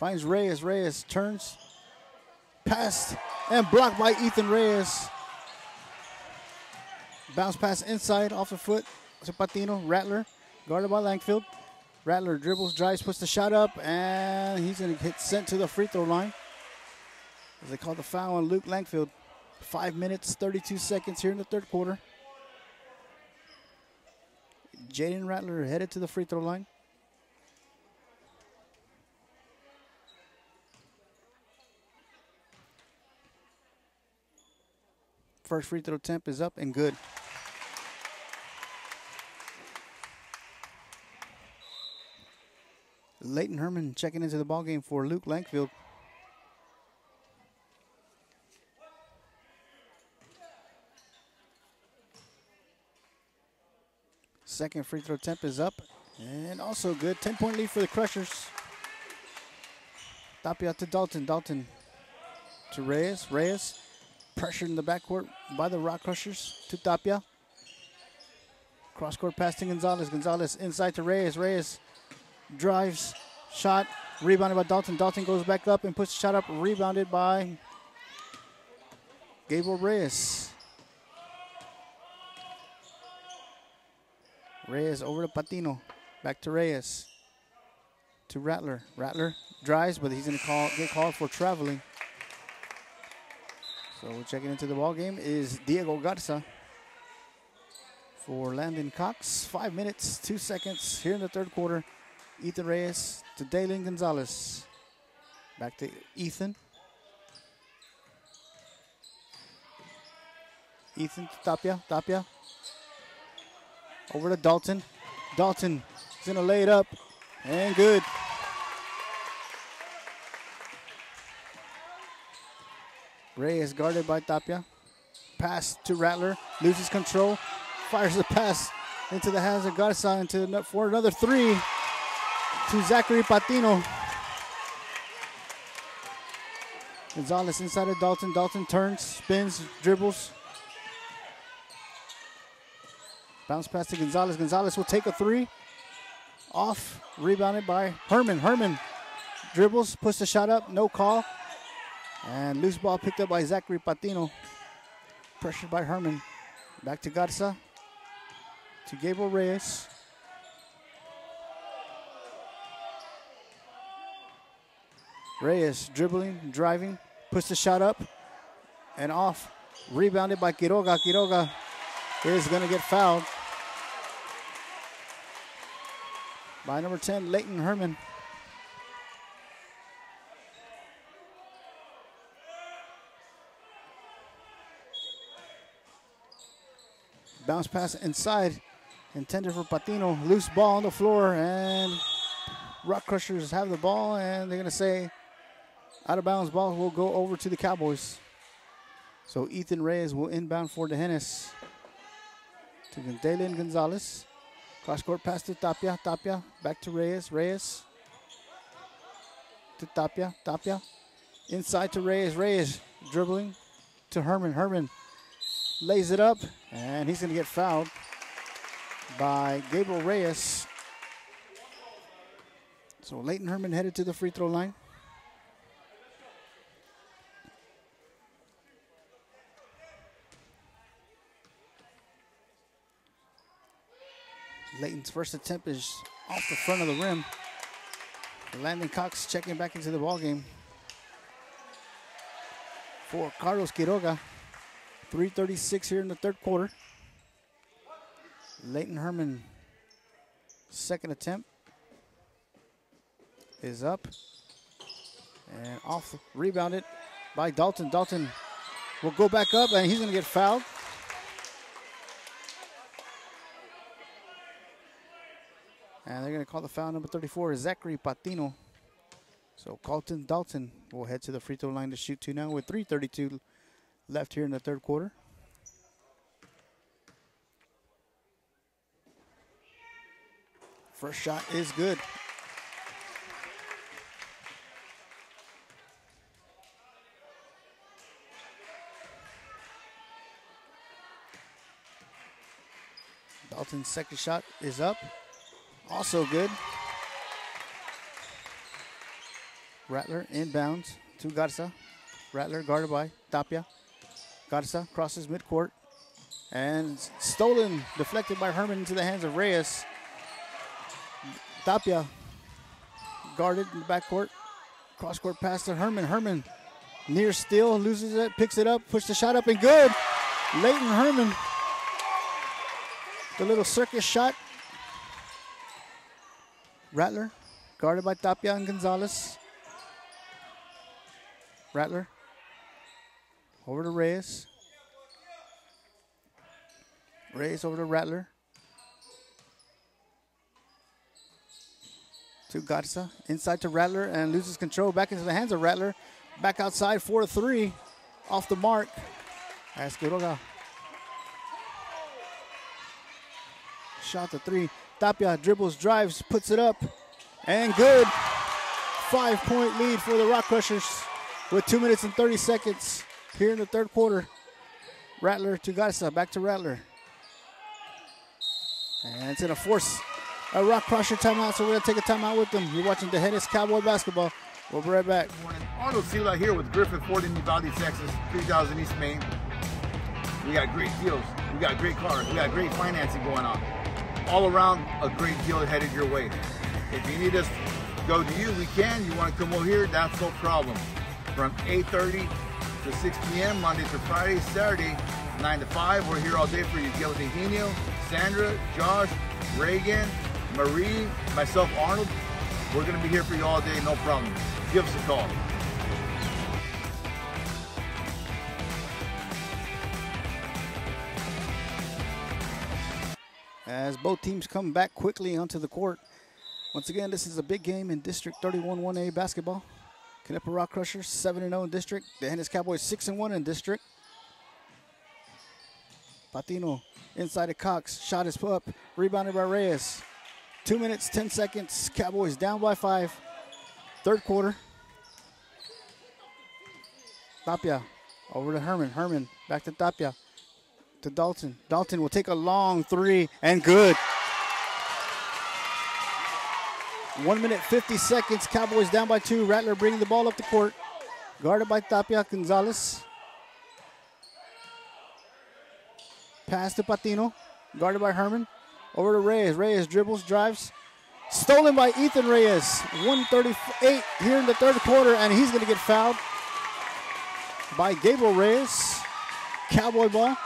Finds Reyes. Reyes turns. Passed and blocked by Ethan Reyes. Bounce pass inside off the foot to Patino. Rattler guarded by Langfield. Rattler dribbles, drives, puts the shot up, and he's going to get sent to the free throw line. As they call the foul on Luke Langfield. Five minutes, 32 seconds here in the third quarter. Jaden Rattler headed to the free throw line. First free throw attempt is up and good. Leighton Herman checking into the ball game for Luke Langfield. Second free throw attempt is up and also good. 10 point lead for the Crushers. Tapia to Dalton. Dalton to Reyes. Reyes pressured in the backcourt by the Rock Crushers to Tapia. Cross court pass to Gonzalez. Gonzalez inside to Reyes. Reyes drives, shot, rebounded by Dalton. Dalton goes back up and puts the shot up, rebounded by Gabriel Reyes. Reyes over to Patino. Back to Reyes. To Rattler. Rattler drives, but he's going to call get called for traveling. So checking into the ball game is Diego Garza for Landon Cox. Five minutes, two seconds here in the third quarter. Ethan Reyes to Dalen Gonzalez. Back to Ethan. Ethan to Tapia. Tapia. Over to Dalton. Dalton is going to lay it up. And good. Reyes guarded by Tapia. Pass to Rattler. Loses control. Fires the pass into the hands of Garza into for another three to Zachary Patino. Gonzalez inside of Dalton. Dalton turns, spins, dribbles. Bounce pass to Gonzalez. Gonzalez will take a three. Off, rebounded by Herman. Herman dribbles, puts the shot up, no call. And loose ball picked up by Zachary Patino. Pressured by Herman. Back to Garza. To Gabriel Reyes. Reyes dribbling, driving, puts the shot up and off. Rebounded by Quiroga. Quiroga is going to get fouled by number 10, Leighton Herman. Bounce pass inside, intended for Patino. Loose ball on the floor, and Rock Crushers have the ball, and they're going to say out of bounds ball will go over to the Cowboys. So Ethan Reyes will inbound for D'Hanis to Dalen Gonzalez. Cross court pass to Tapia. Tapia back to Reyes. Reyes to Tapia. Tapia inside to Reyes. Reyes dribbling to Herman. Herman lays it up, and he's going to get fouled by Gabriel Reyes. So Leighton Herman headed to the free throw line. Leighton's first attempt is off the front of the rim. Landon Cox checking back into the ball game for Carlos Quiroga. 336 here in the third quarter. Leighton Herman, second attempt is up and off, rebounded by Dalton. Dalton will go back up and he's to get fouled. And they're going to call the foul number 34, Zachary Patino. So Colton Dalton will head to the free throw line to shoot two now with 3.32 left here in the third quarter. First shot is good. Dalton's second shot is up. Also good. Rattler inbounds to Garza. Rattler guarded by Tapia. Garza crosses midcourt. And stolen, deflected by Herman into the hands of Reyes. Tapia guarded in the backcourt. Cross court pass to Herman. Herman near steal, loses it, picks it up, puts the shot up, and good. Leighton Herman. The little circus shot. Rattler guarded by Tapia and Gonzalez. Rattler over to Reyes. Reyes over to Rattler. To Garza. Inside to Rattler and loses control. Back into the hands of Rattler. Back outside, 4 to 3. Off the mark. As Quiroga. Shot to three. Tapia dribbles, drives, puts it up. And good. Five point lead for the Rock Crushers with two minutes and 30 seconds here in the third quarter. Rattler to Garza. Back to Rattler. And it's going to force a Rock Crusher timeout, so we're going to take a timeout with them. You're watching D'Hanis Cowboy Basketball. We'll be right back. Arnold Sila here with Griffith Ford in Uvalde, Texas, 3000 East Main. We got great deals. We got great cars. We got great financing going on. All around, a great deal headed your way. If you need us go to you, we can. You want to come over here, that's no problem. From 8.30 to 6 p.m., Monday through Friday, Saturday, 9 to 5. We're here all day for you. Eugenio, Sandra, Josh, Reagan, Marie, myself, Arnold. We're going to be here for you all day, no problem. Give us a call. As both teams come back quickly onto the court. Once again, this is a big game in District 31 1A basketball. Knippa Rock Crushers 7 0 in district. D'Hanis Cowboys 6 1 in district. Patino inside of Cox. Shot is up. Rebounded by Reyes. Two minutes, 10 seconds. Cowboys down by five. Third quarter. Tapia over to Herman. Herman back to Tapia. To Dalton. Dalton will take a long three and good. One minute, 50 seconds. Cowboys down by two. Rattler bringing the ball up the court. Guarded by Tapia Gonzalez. Pass to Patino. Guarded by Herman. Over to Reyes. Reyes dribbles, drives. Stolen by Ethan Reyes. 138 here in the third quarter, and he's going to get fouled by Gabriel Reyes. Cowboy ball.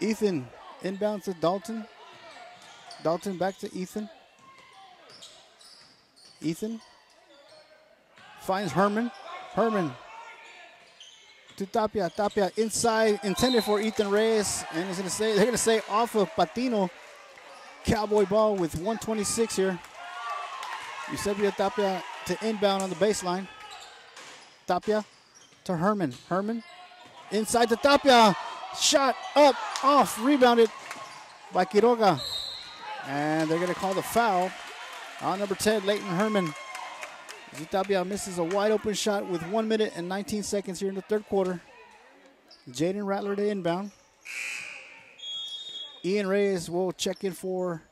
Ethan inbounds to Dalton. Dalton back to Ethan. Ethan finds Herman. Herman to Tapia. Tapia inside, intended for Ethan Reyes, and he's gonna say they're gonna say off of Patino. Cowboy ball with 126 here. Eusebio Tapia to inbound on the baseline. Tapia to Herman. Herman inside to Tapia. Shot up, off, rebounded by Quiroga. And they're gonna call the foul on number 10, Leighton Herman. Tapia misses a wide open shot with one minute and 19 seconds here in the third quarter. Jaden Rattler to inbound. Ian Reyes will check in for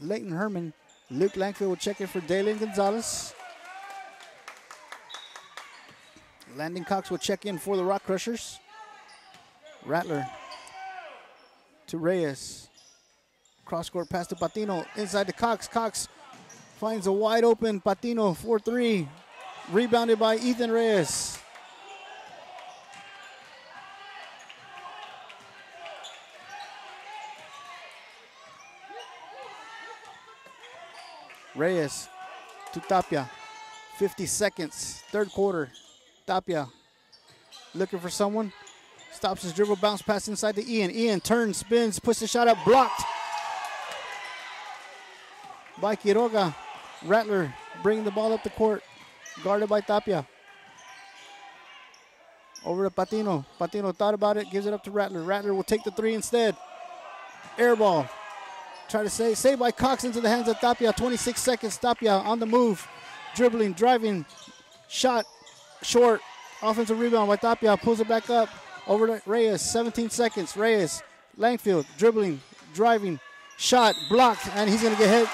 Leighton Herman. Luke Langfield will check in for Dalen Gonzalez. Landon Cox will check in for the Rock Crushers. Rattler to Reyes. Cross court pass to Patino. Inside to Cox. Cox finds a wide open Patino 4 3. Rebounded by Ethan Reyes. Reyes to Tapia. 50 seconds, third quarter. Tapia looking for someone. Stops his dribble, bounce pass inside to Ian. Ian turns, spins, puts the shot up, blocked by Quiroga. Rattler bringing the ball up the court, guarded by Tapia. Over to Patino. Patino thought about it, gives it up to Rattler. Rattler will take the three instead. Air ball. Try to save. Saved by Cox into the hands of Tapia. 26 seconds. Tapia on the move. Dribbling, driving. Shot. Short. Offensive rebound by Tapia. Pulls it back up. Over to Reyes. 17 seconds. Reyes. Langfield. Dribbling. Driving. Shot. Blocked. And he's going to get hit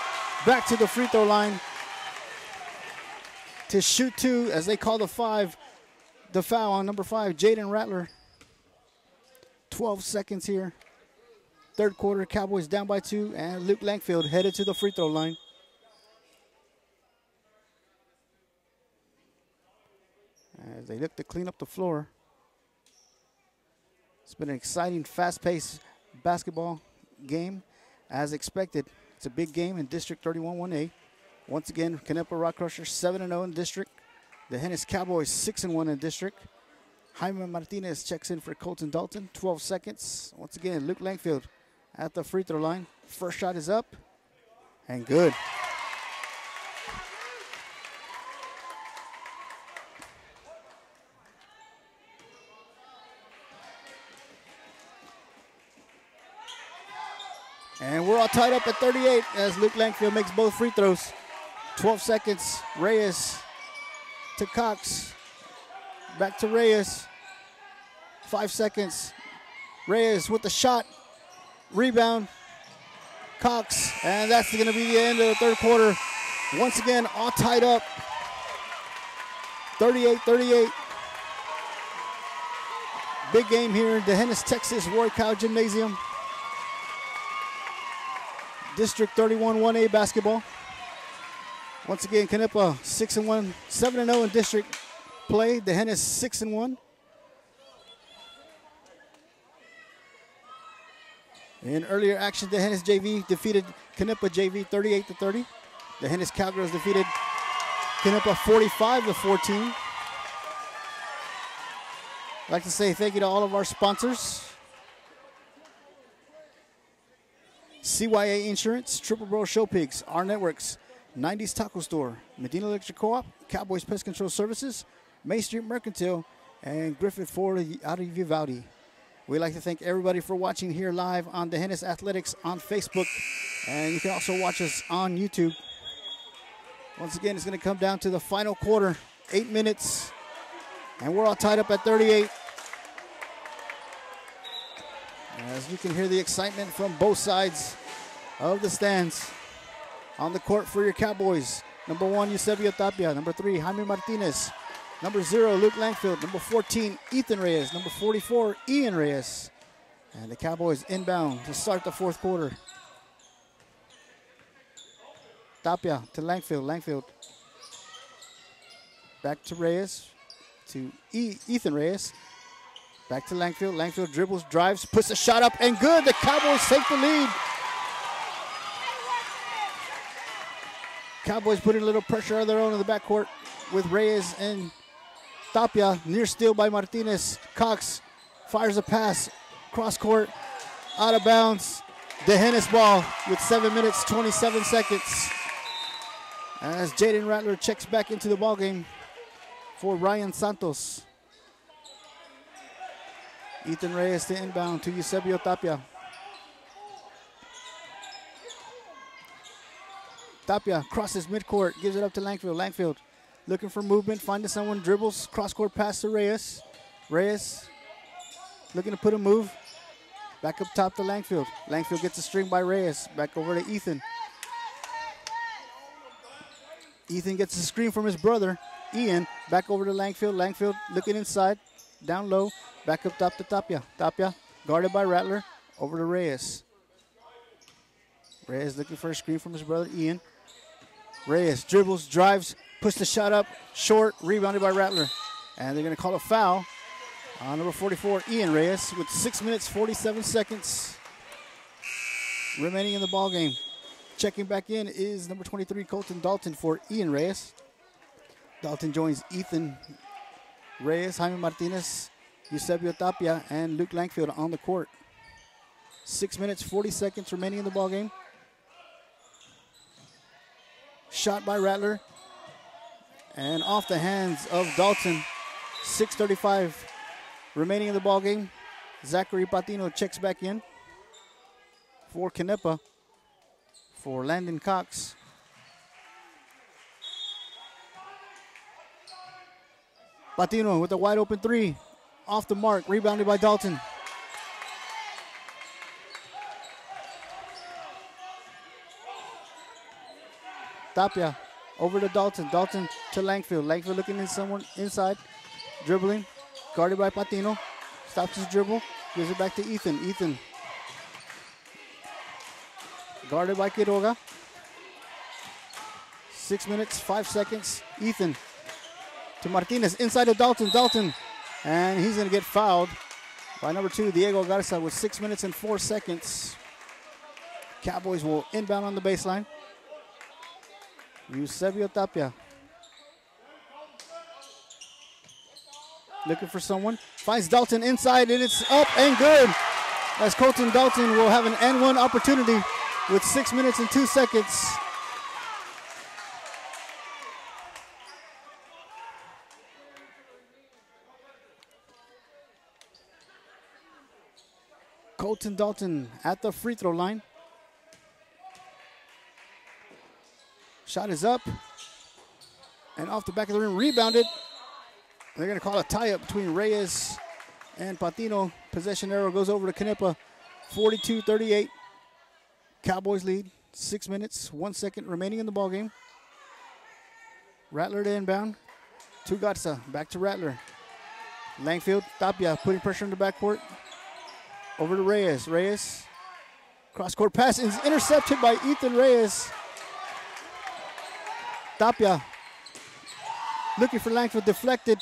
back to the free throw line to shoot two as they call the five. The foul on number five, Jaden Rattler. 12 seconds here. Third quarter, Cowboys down by two, and Luke Langfield headed to the free throw line. As they look to clean up the floor. It's been an exciting, fast paced basketball game as expected. It's a big game in District 31 1A. Once again, Knippa Rock Crushers 7 0 in district. D'Hanis Cowboys 6 1 in district. Jaime Martinez checks in for Colton Dalton, 12 seconds. Once again, Luke Langfield at the free throw line. First shot is up and good. And we're all tied up at 38 as Luke Langfield makes both free throws. 12 seconds. Reyes to Cox. Back to Reyes. Five seconds. Reyes with the shot. Rebound. Cox. And that's going to be the end of the third quarter. Once again, all tied up. 38 38. Big game here in D'Hanis, Texas, Roy Cow Gymnasium. District 31 1A basketball. Once again, Knippa 6 and 1, 7 and 0 in district play. D'Hanis 6 and 1. In earlier action, D'Hanis JV defeated Knippa JV 38 to 30. D'Hanis Cowgirls defeated Knippa 45 to 14. I'd like to say thank you to all of our sponsors. CYA Insurance, Triple Bro Show Pigs, our networks, 90s Taco Store, Medina Electric Co-op, Cowboys Pest Control Services, Main Street Mercantile, and Griffith Ford out of Uvalde. We'd like to thank everybody for watching here live on D'Hanis Athletics on Facebook, and you can also watch us on YouTube. Once again, it's going to come down to the final quarter, eight minutes, and we're all tied up at 38. As you can hear the excitement from both sides of the stands. On the court for your Cowboys, number one, Eusebio Tapia. Number three, Jaime Martinez. Number zero, Luke Langfield. Number 14, Ethan Reyes. Number 44, Ian Reyes. And the Cowboys inbound to start the fourth quarter. Tapia to Langfield. Langfield back to Reyes, to e- Ethan Reyes. Back to Langfield. Langfield dribbles, drives, puts a shot up, and good. The Cowboys take the lead. Cowboys putting a little pressure on their own in the backcourt with Reyes and Tapia. Near steal by Martinez. Cox fires a pass. Cross court. Out of bounds. D'Hanis ball with 7 minutes, 27 seconds. As Jaden Rattler checks back into the ball game for Ryan Santos. Ethan Reyes to inbound to Eusebio Tapia. Tapia crosses midcourt, gives it up to Langfield. Langfield looking for movement, finding someone, dribbles, cross court pass to Reyes. Reyes looking to put a move. Back up top to Langfield. Langfield gets a string by Reyes. Back over to Ethan. Ethan gets a screen from his brother, Ian. Back over to Langfield. Langfield looking inside, down low. Back up top to Tapia. Tapia guarded by Rattler. Over to Reyes. Reyes looking for a screen from his brother, Ian. Reyes dribbles, drives, puts the shot up, short, rebounded by Rattler. And they're going to call a foul on number 44, Ian Reyes, with 6 minutes, 47 seconds remaining in the ball game. Checking back in is number 23, Colton Dalton for Ian Reyes. Dalton joins Ethan Reyes, Jaime Martinez, Eusebio Tapia, and Luke Langfield on the court. 6 minutes, 40 seconds remaining in the ball game. Shot by Rattler. And off the hands of Dalton. 6.35 remaining in the ball game. Zachary Patino checks back in for Knippa for Landon Cox. Patino with a wide open three. Off the mark, rebounded by Dalton. Tapia over to Dalton. Dalton to Langfield. Langfield looking in someone inside. Dribbling. Guarded by Patino. Stops his dribble. Gives it back to Ethan. Ethan. Guarded by Quiroga. Six minutes, five seconds. Ethan to Martinez. Inside of Dalton. Dalton. And he's going to get fouled by number two, Diego Garza, with six minutes and four seconds. Cowboys will inbound on the baseline. Eusebio Tapia. Looking for someone. Finds Dalton inside, and it's up and good. As Colton Dalton will have an N1 opportunity with six minutes and two seconds. Colton Dalton at the free throw line. Shot is up. And off the back of the rim, rebounded. They're going to call a tie up between Reyes and Patino. Possession arrow goes over to Knippa. 42 38. Cowboys lead. Six minutes, one second remaining in the ball game. Rattler to inbound. To Garza. Back to Rattler. Langfield, Tapia putting pressure in the backcourt. Over to Reyes. Reyes. Cross court pass is intercepted by Ethan Reyes. Tapia looking for Langfield deflected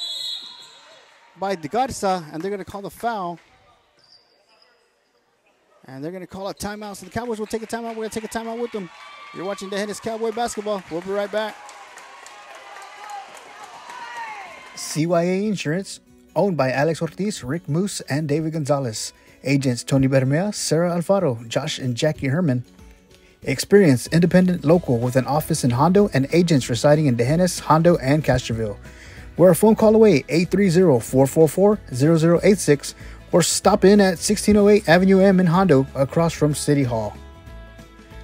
by Garza, and they're going to call the foul. And they're going to call a timeout. So the Cowboys will take a timeout. We're going to take a timeout with them. You're watching D'Hanis Cowboy basketball. We'll be right back. CYA Insurance, owned by Alex Ortiz, Rick Moose, and David Gonzalez. Agents Tony Bermea, Sarah Alfaro, Josh and Jackie Herman. Experienced, independent, local with an office in Hondo and agents residing in D'Hanis, Hondo, and Castroville. We're a phone call away, 830-444-0086, or stop in at 1608 Avenue M in Hondo, across from City Hall.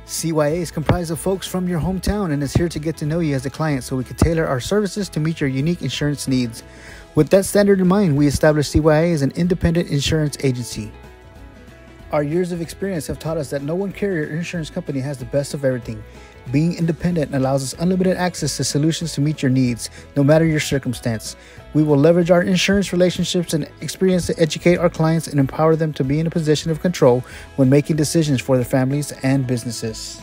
CYA is comprised of folks from your hometown and is here to get to know you as a client so we can tailor our services to meet your unique insurance needs. With that standard in mind, we established CYA as an independent insurance agency. Our years of experience have taught us that no one carrier insurance company has the best of everything. Being independent allows us unlimited access to solutions to meet your needs, no matter your circumstance. We will leverage our insurance relationships and experience to educate our clients and empower them to be in a position of control when making decisions for their families and businesses.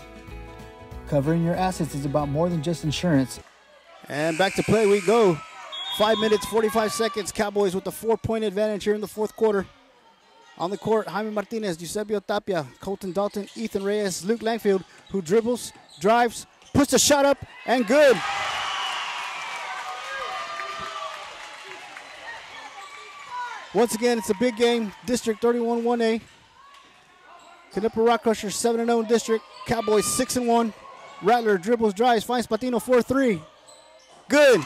Covering your assets is about more than just insurance. And back to play we go. Five minutes, 45 seconds. Cowboys with the four point advantage here in the fourth quarter. On the court, Jaime Martinez, Eusebio Tapia, Colton Dalton, Ethan Reyes, Luke Langfield, who dribbles, drives, puts a shot up, and good. Once again, it's a big game. District 31 1A. Knippa Rock Crushers 7 0 district. Cowboys 6 1. Rattler dribbles, drives, finds Patino 4 3. Good.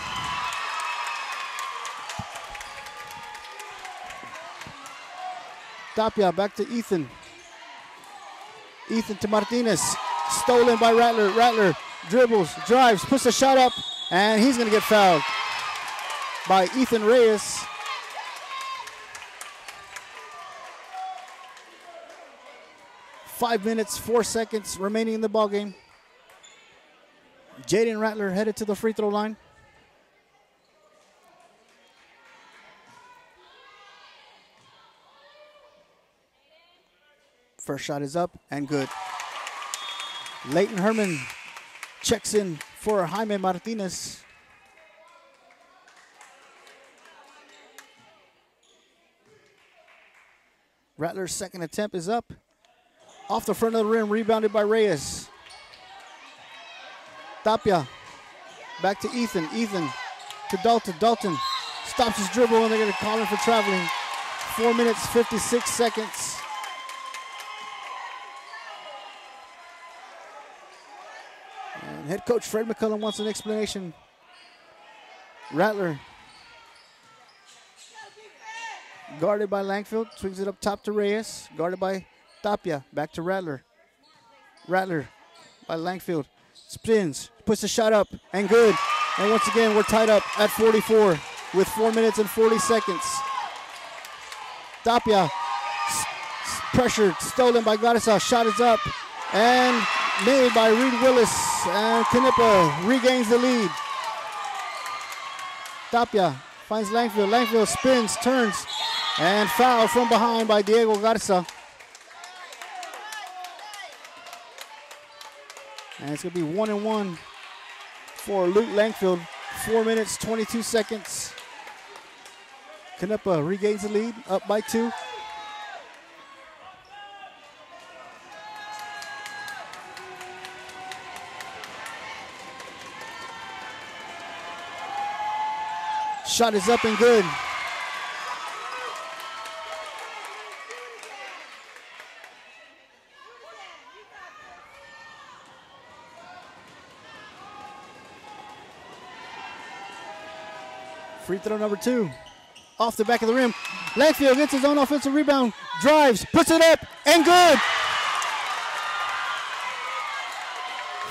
Tapia back to Ethan. Ethan to Martinez. Stolen by Rattler. Rattler dribbles, drives, puts a shot up, and he's going to get fouled by Ethan Reyes. Five minutes, four seconds remaining in the ball game. Jaden Rattler headed to the free throw line. First shot is up and good. Leighton Herman checks in for Jaime Martinez. Rattler's second attempt is up. Off the front of the rim, rebounded by Reyes. Tapia. Back to Ethan. Ethan to Dalton. Dalton stops his dribble and they're going to call him for traveling. Four minutes, 56 seconds. And head coach Fred McCullum wants an explanation. Rattler guarded by Langfield, swings it up top to Reyes, guarded by Tapia, back to Rattler. Rattler by Langfield, spins, puts the shot up, and good. And once again, we're tied up at 44 with 4 minutes and 40 seconds. Tapia pressured, stolen by Garza, shot is up, and made by Reed Willis, and Knippa regains the lead. Tapia finds Langfield, Langfield spins, turns, and foul from behind by Diego Garza. And it's to be one and one for Luke Langfield. Four minutes, 22 seconds. Knippa regains the lead, up by two. Shot is up and good. Free throw number two. Off the back of the rim. Langfield gets his own offensive rebound. Drives, puts it up, and good.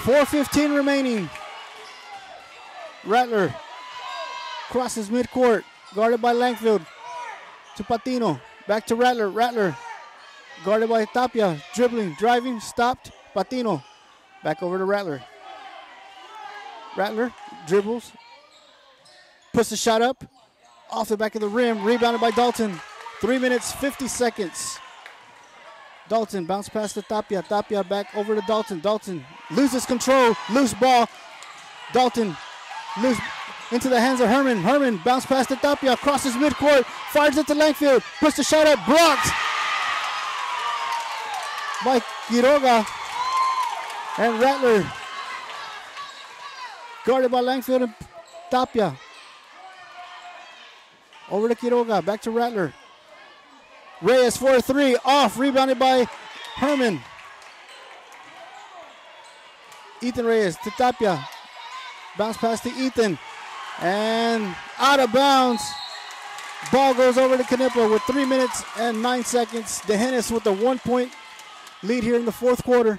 4.15 remaining. Rattler crosses midcourt, guarded by Langfield. To Patino. Back to Rattler. Rattler guarded by Tapia. Dribbling, driving, stopped. Patino. Back over to Rattler. Rattler dribbles, puts the shot up off the back of the rim, rebounded by Dalton. Three minutes, 50 seconds. Dalton bounce pass to Tapia. Tapia back over to Dalton. Dalton loses control, loose ball. Dalton loose into the hands of Herman. Herman bounce past to Tapia, crosses midcourt, fires it to Langfield, puts the shot up, blocked by Quiroga and Rattler. Guarded by Langfield and Tapia. Over to Quiroga, back to Rattler. Reyes 4-3, off, rebounded by Herman. Ethan Reyes to Tapia. Bounce pass to Ethan. And out of bounds. Ball goes over to Knippa with three minutes and nine seconds. D'Hanis with a one point lead here in the fourth quarter.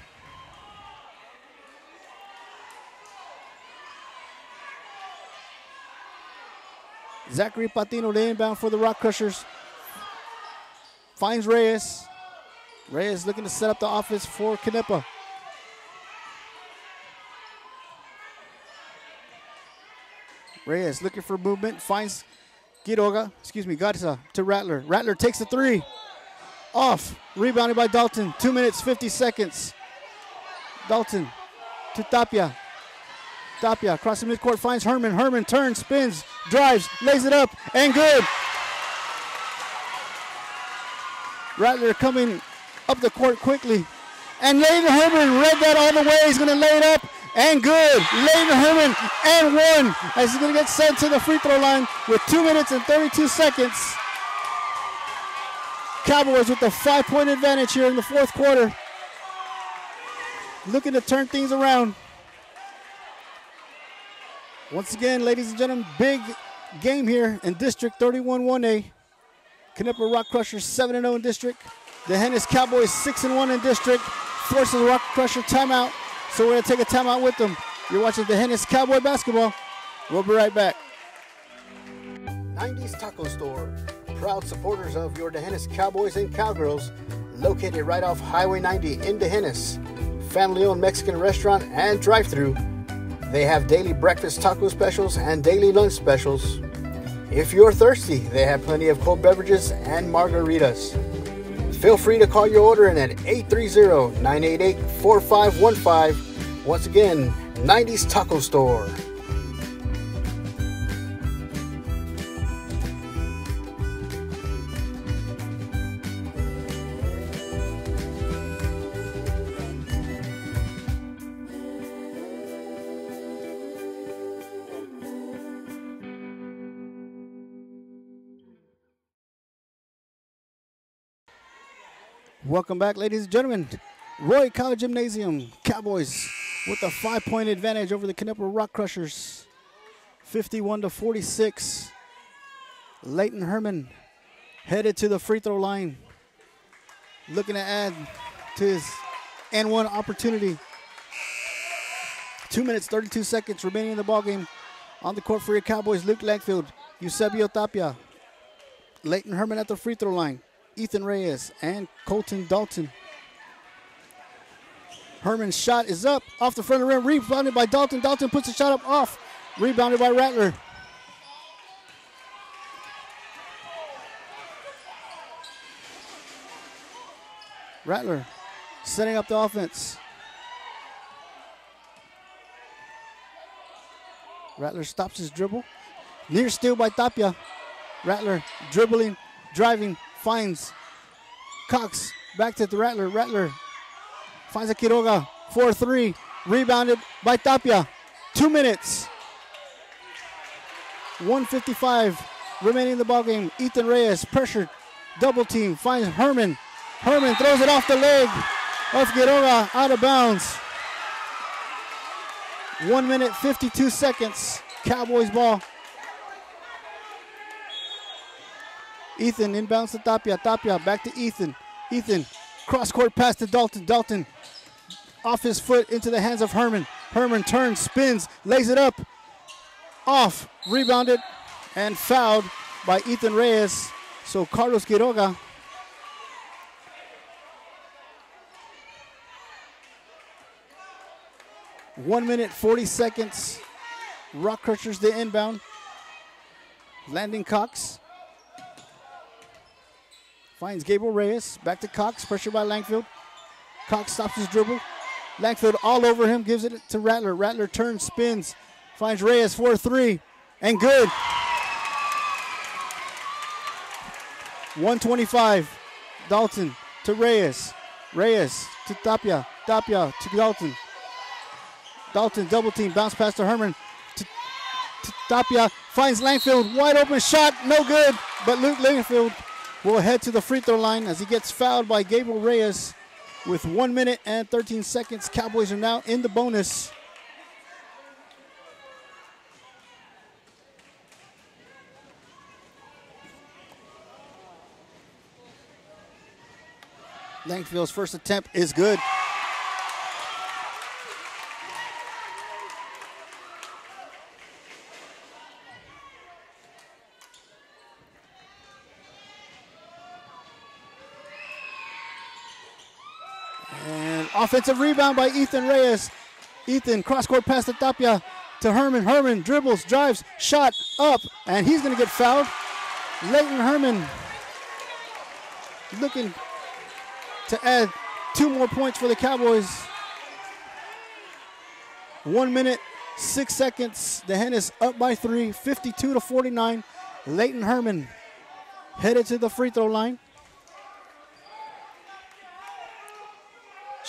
Zachary Patino, the inbound for the Rock Crushers. Finds Reyes. Reyes looking to set up the offense for Knippa. Reyes looking for movement. Finds Quiroga, excuse me, Garza to Rattler. Rattler takes the three. Off. Rebounded by Dalton. Two minutes, 50 seconds. Dalton to Tapia. Tapia across the midcourt finds Herman. Herman turns, spins, drives, lays it up, and good. Rattler coming up the court quickly. And Layden Herman read that all the way. He's going to lay it up and good. Layden Herman and one as he's going to get sent to the free throw line with two minutes and 32 seconds. Cowboys with the five point advantage here in the fourth quarter. Looking to turn things around. Once again, ladies and gentlemen, big game here in District 31 1A. Knippa Rock Crushers 7 0 in district. D'Hanis Cowboys 6 1 in district. Forces Rock Crusher timeout. So we're going to take a timeout with them. You're watching D'Hanis Cowboy basketball. We'll be right back. 90s Taco Store. Proud supporters of your D'Hanis Cowboys and Cowgirls. Located right off Highway 90 in D'Hanis. Family owned Mexican restaurant and drive through. They have daily breakfast taco specials and daily lunch specials. If you're thirsty, they have plenty of cold beverages and margaritas. Feel free to call your order in at 830 988 4515. Once again, 90s Taco Store. Welcome back, ladies and gentlemen. Roy College Gymnasium, Cowboys with a five point advantage over the Knippa Rock Crushers. 51 to 46. Leighton Herman headed to the free throw line. Looking to add to his and one opportunity. Two minutes, 32 seconds remaining in the ballgame. On the court for your Cowboys, Luke Langfield, Eusebio Tapia, Leighton Herman at the free throw line, Ethan Reyes, and Colton Dalton. Herman's shot is up off the front of the rim, rebounded by Dalton. Dalton puts the shot up off, rebounded by Rattler. Rattler setting up the offense. Rattler stops his dribble. Near steal by Tapia. Rattler dribbling, driving, finds Cox. Back to the Rattler. Rattler finds a Quiroga. 4 3. Rebounded by Tapia. Two minutes. 155 remaining in the ballgame. Ethan Reyes pressured. Double team. Finds Herman. Herman throws it off the leg of Quiroga out of bounds. One minute, 52 seconds. Cowboys ball. Ethan inbounds to Tapia. Tapia back to Ethan. Ethan cross court pass to Dalton. Dalton off his foot into the hands of Herman. Herman turns, spins, lays it up. Off, rebounded, and fouled by Ethan Reyes. So Carlos Quiroga One minute, 40 seconds. Rock Crushers the inbound. Landon Cox. Finds Gabriel Reyes. Back to Cox. Pressure by Langfield. Cox stops his dribble. Langfield all over him. Gives it to Rattler. Rattler turns, spins. Finds Reyes 4 3. And good. 125. Dalton to Reyes. Reyes to Tapia. Tapia to Dalton. Dalton double team, bounce pass to Herman. To, to Tapia finds Langfield, wide open shot, no good. But Luke Langfield will head to the free throw line as he gets fouled by Gabriel Reyes with one minute and 13 seconds. Cowboys are now in the bonus. Langfield's first attempt is good. And offensive rebound by Ethan Reyes. Ethan cross court pass to Tapia to Herman. Herman dribbles, drives, shot up, and he's going to get fouled. Leighton Herman looking to add two more points for the Cowboys. One minute, six seconds. D'Hanis up by three, 52 to 49. Leighton Herman headed to the free throw line.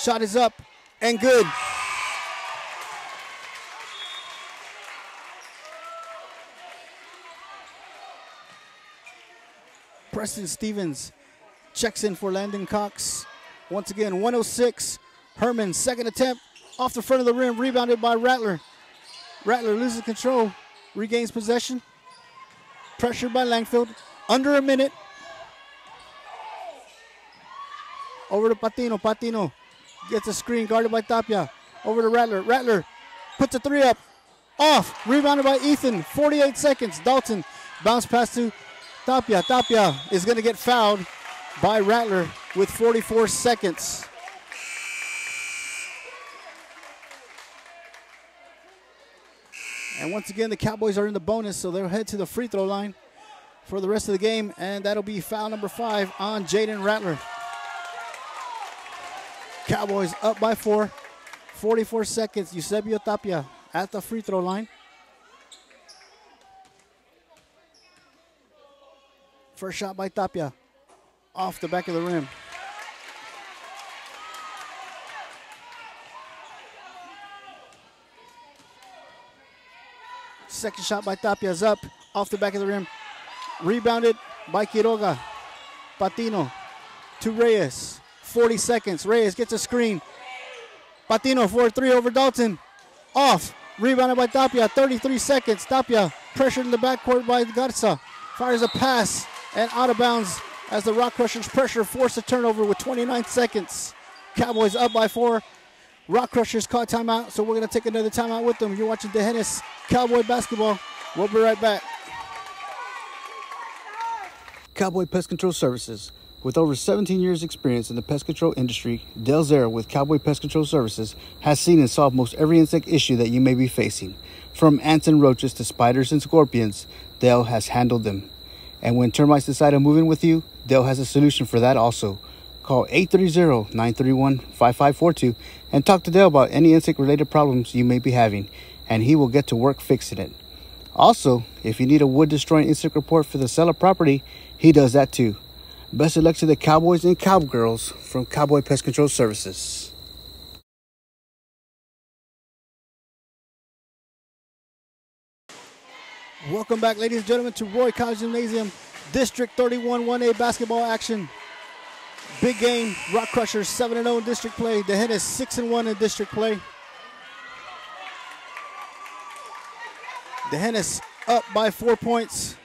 Shot is up and good. Preston Stevens checks in for Landon Cox. Once again, 106. Herman, second attempt, off the front of the rim, rebounded by Rattler. Rattler loses control, regains possession. Pressured by Langfield. Under a minute. Over to Patino. Patino gets a screen guarded by Tapia. Over to Rattler. Rattler puts a three up. Off. Rebounded by Ethan. 48 seconds. Dalton bounce pass to Tapia. Tapia is going to get fouled by Rattler with 44 seconds. And once again, the Cowboys are in the bonus, so they'll head to the free throw line for the rest of the game, and that'll be foul number five on Jaden Rattler. Cowboys up by four, 44 seconds. Eusebio Tapia at the free throw line. First shot by Tapia off the back of the rim. Second shot by Tapia is up off the back of the rim. Rebounded by Quiroga. Patino to Reyes. 40 seconds. Reyes gets a screen. Patino 4-3 over Dalton. Off. Rebounded by Tapia. 33 seconds. Tapia pressured in the backcourt by Garza. Fires a pass and out of bounds as the Rock Crushers pressure forced a turnover with 29 seconds. Cowboys up by four. Rock Crushers caught timeout, so we're going to take another timeout with them. You're watching D'Hanis Cowboy basketball. We'll be right back. Cowboy Pest Control Services. With over 17 years' experience in the pest control industry, Del Zera with Cowboy Pest Control Services has seen and solved most every insect issue that you may be facing. From ants and roaches to spiders and scorpions, Dale has handled them. And when termites decide to move in with you, Dale has a solution for that also. Call 830-931-5542 and talk to Dale about any insect-related problems you may be having, and he will get to work fixing it. Also, if you need a wood-destroying insect report for the seller property, he does that too. Best of luck to the Cowboys and Cowgirls from Cowboy Pest Control Services. Welcome back, ladies and gentlemen, to Roy College Gymnasium, District 31 1A basketball action. Big game, Rock Crushers 7 0 in district play. D'Hanis 6 1 in district play. D'Hanis up by four points.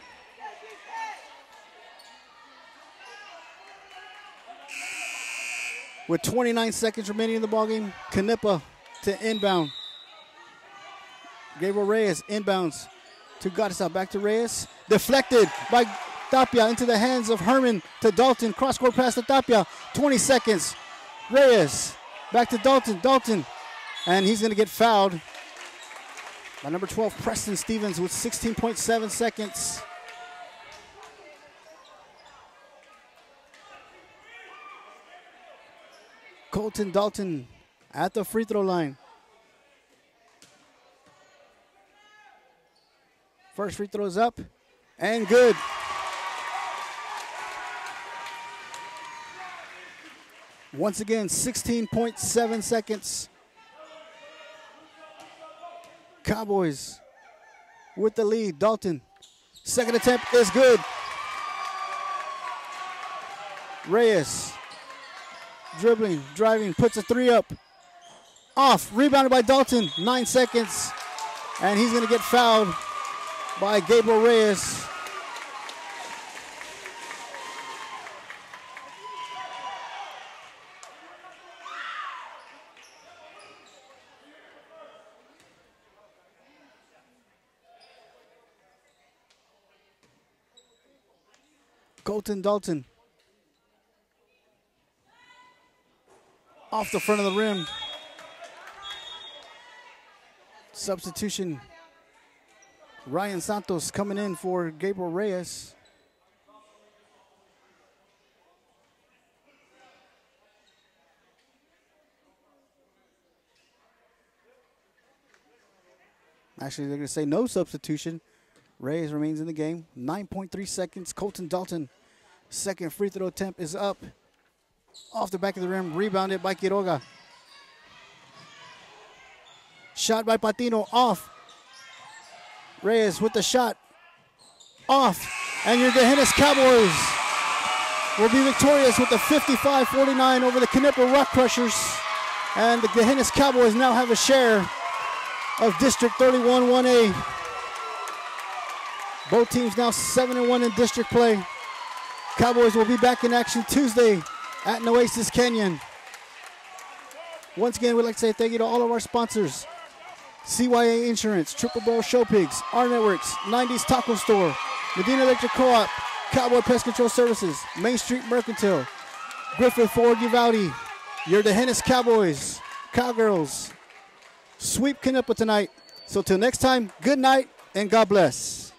With 29 seconds remaining in the ballgame, Knippa to inbound. Gabriel Reyes inbounds to Garza. Back to Reyes. Deflected by Tapia into the hands of Herman to Dalton. Cross court pass to Tapia. 20 seconds. Reyes back to Dalton. Dalton. And he's going to get fouled by number 12, Preston Stevens, with 16.7 seconds. Colton Dalton at the free throw line. First free throw is up and good. Once again, 16.7 seconds. Cowboys with the lead. Dalton, second attempt is good. Reyes dribbling, driving, puts a three up. Off, rebounded by Dalton, nine seconds. And he's going to get fouled by Gabriel Reyes. Colton Dalton. Off the front of the rim. Substitution. Ryan Santos coming in for Gabriel Reyes. Actually, they're going to say no substitution. Reyes remains in the game. 9.3 seconds. Colton Dalton, second free throw attempt is up. Off the back of the rim, rebounded by Quiroga. Shot by Patino, off. Reyes with the shot, off. And your D'Hanis Cowboys will be victorious with the 55-49 over the Knippa Rock Crushers. And the D'Hanis Cowboys now have a share of District 31 1A. Both teams now 7 and 1 in district play. Cowboys will be back in action Tuesday at Nueces Canyon. Once again, we'd like to say thank you to all of our sponsors CYA Insurance, Triple Barrel Show Pigs, R Networks, 90s Taco Store, Medina Electric Co op, Cowboy Pest Control Services, Main Street Mercantile, Griffith Ford Uvalde, your D'Hanis Cowboys, Cowgirls. Sweep Knippa tonight. So till next time, good night and God bless.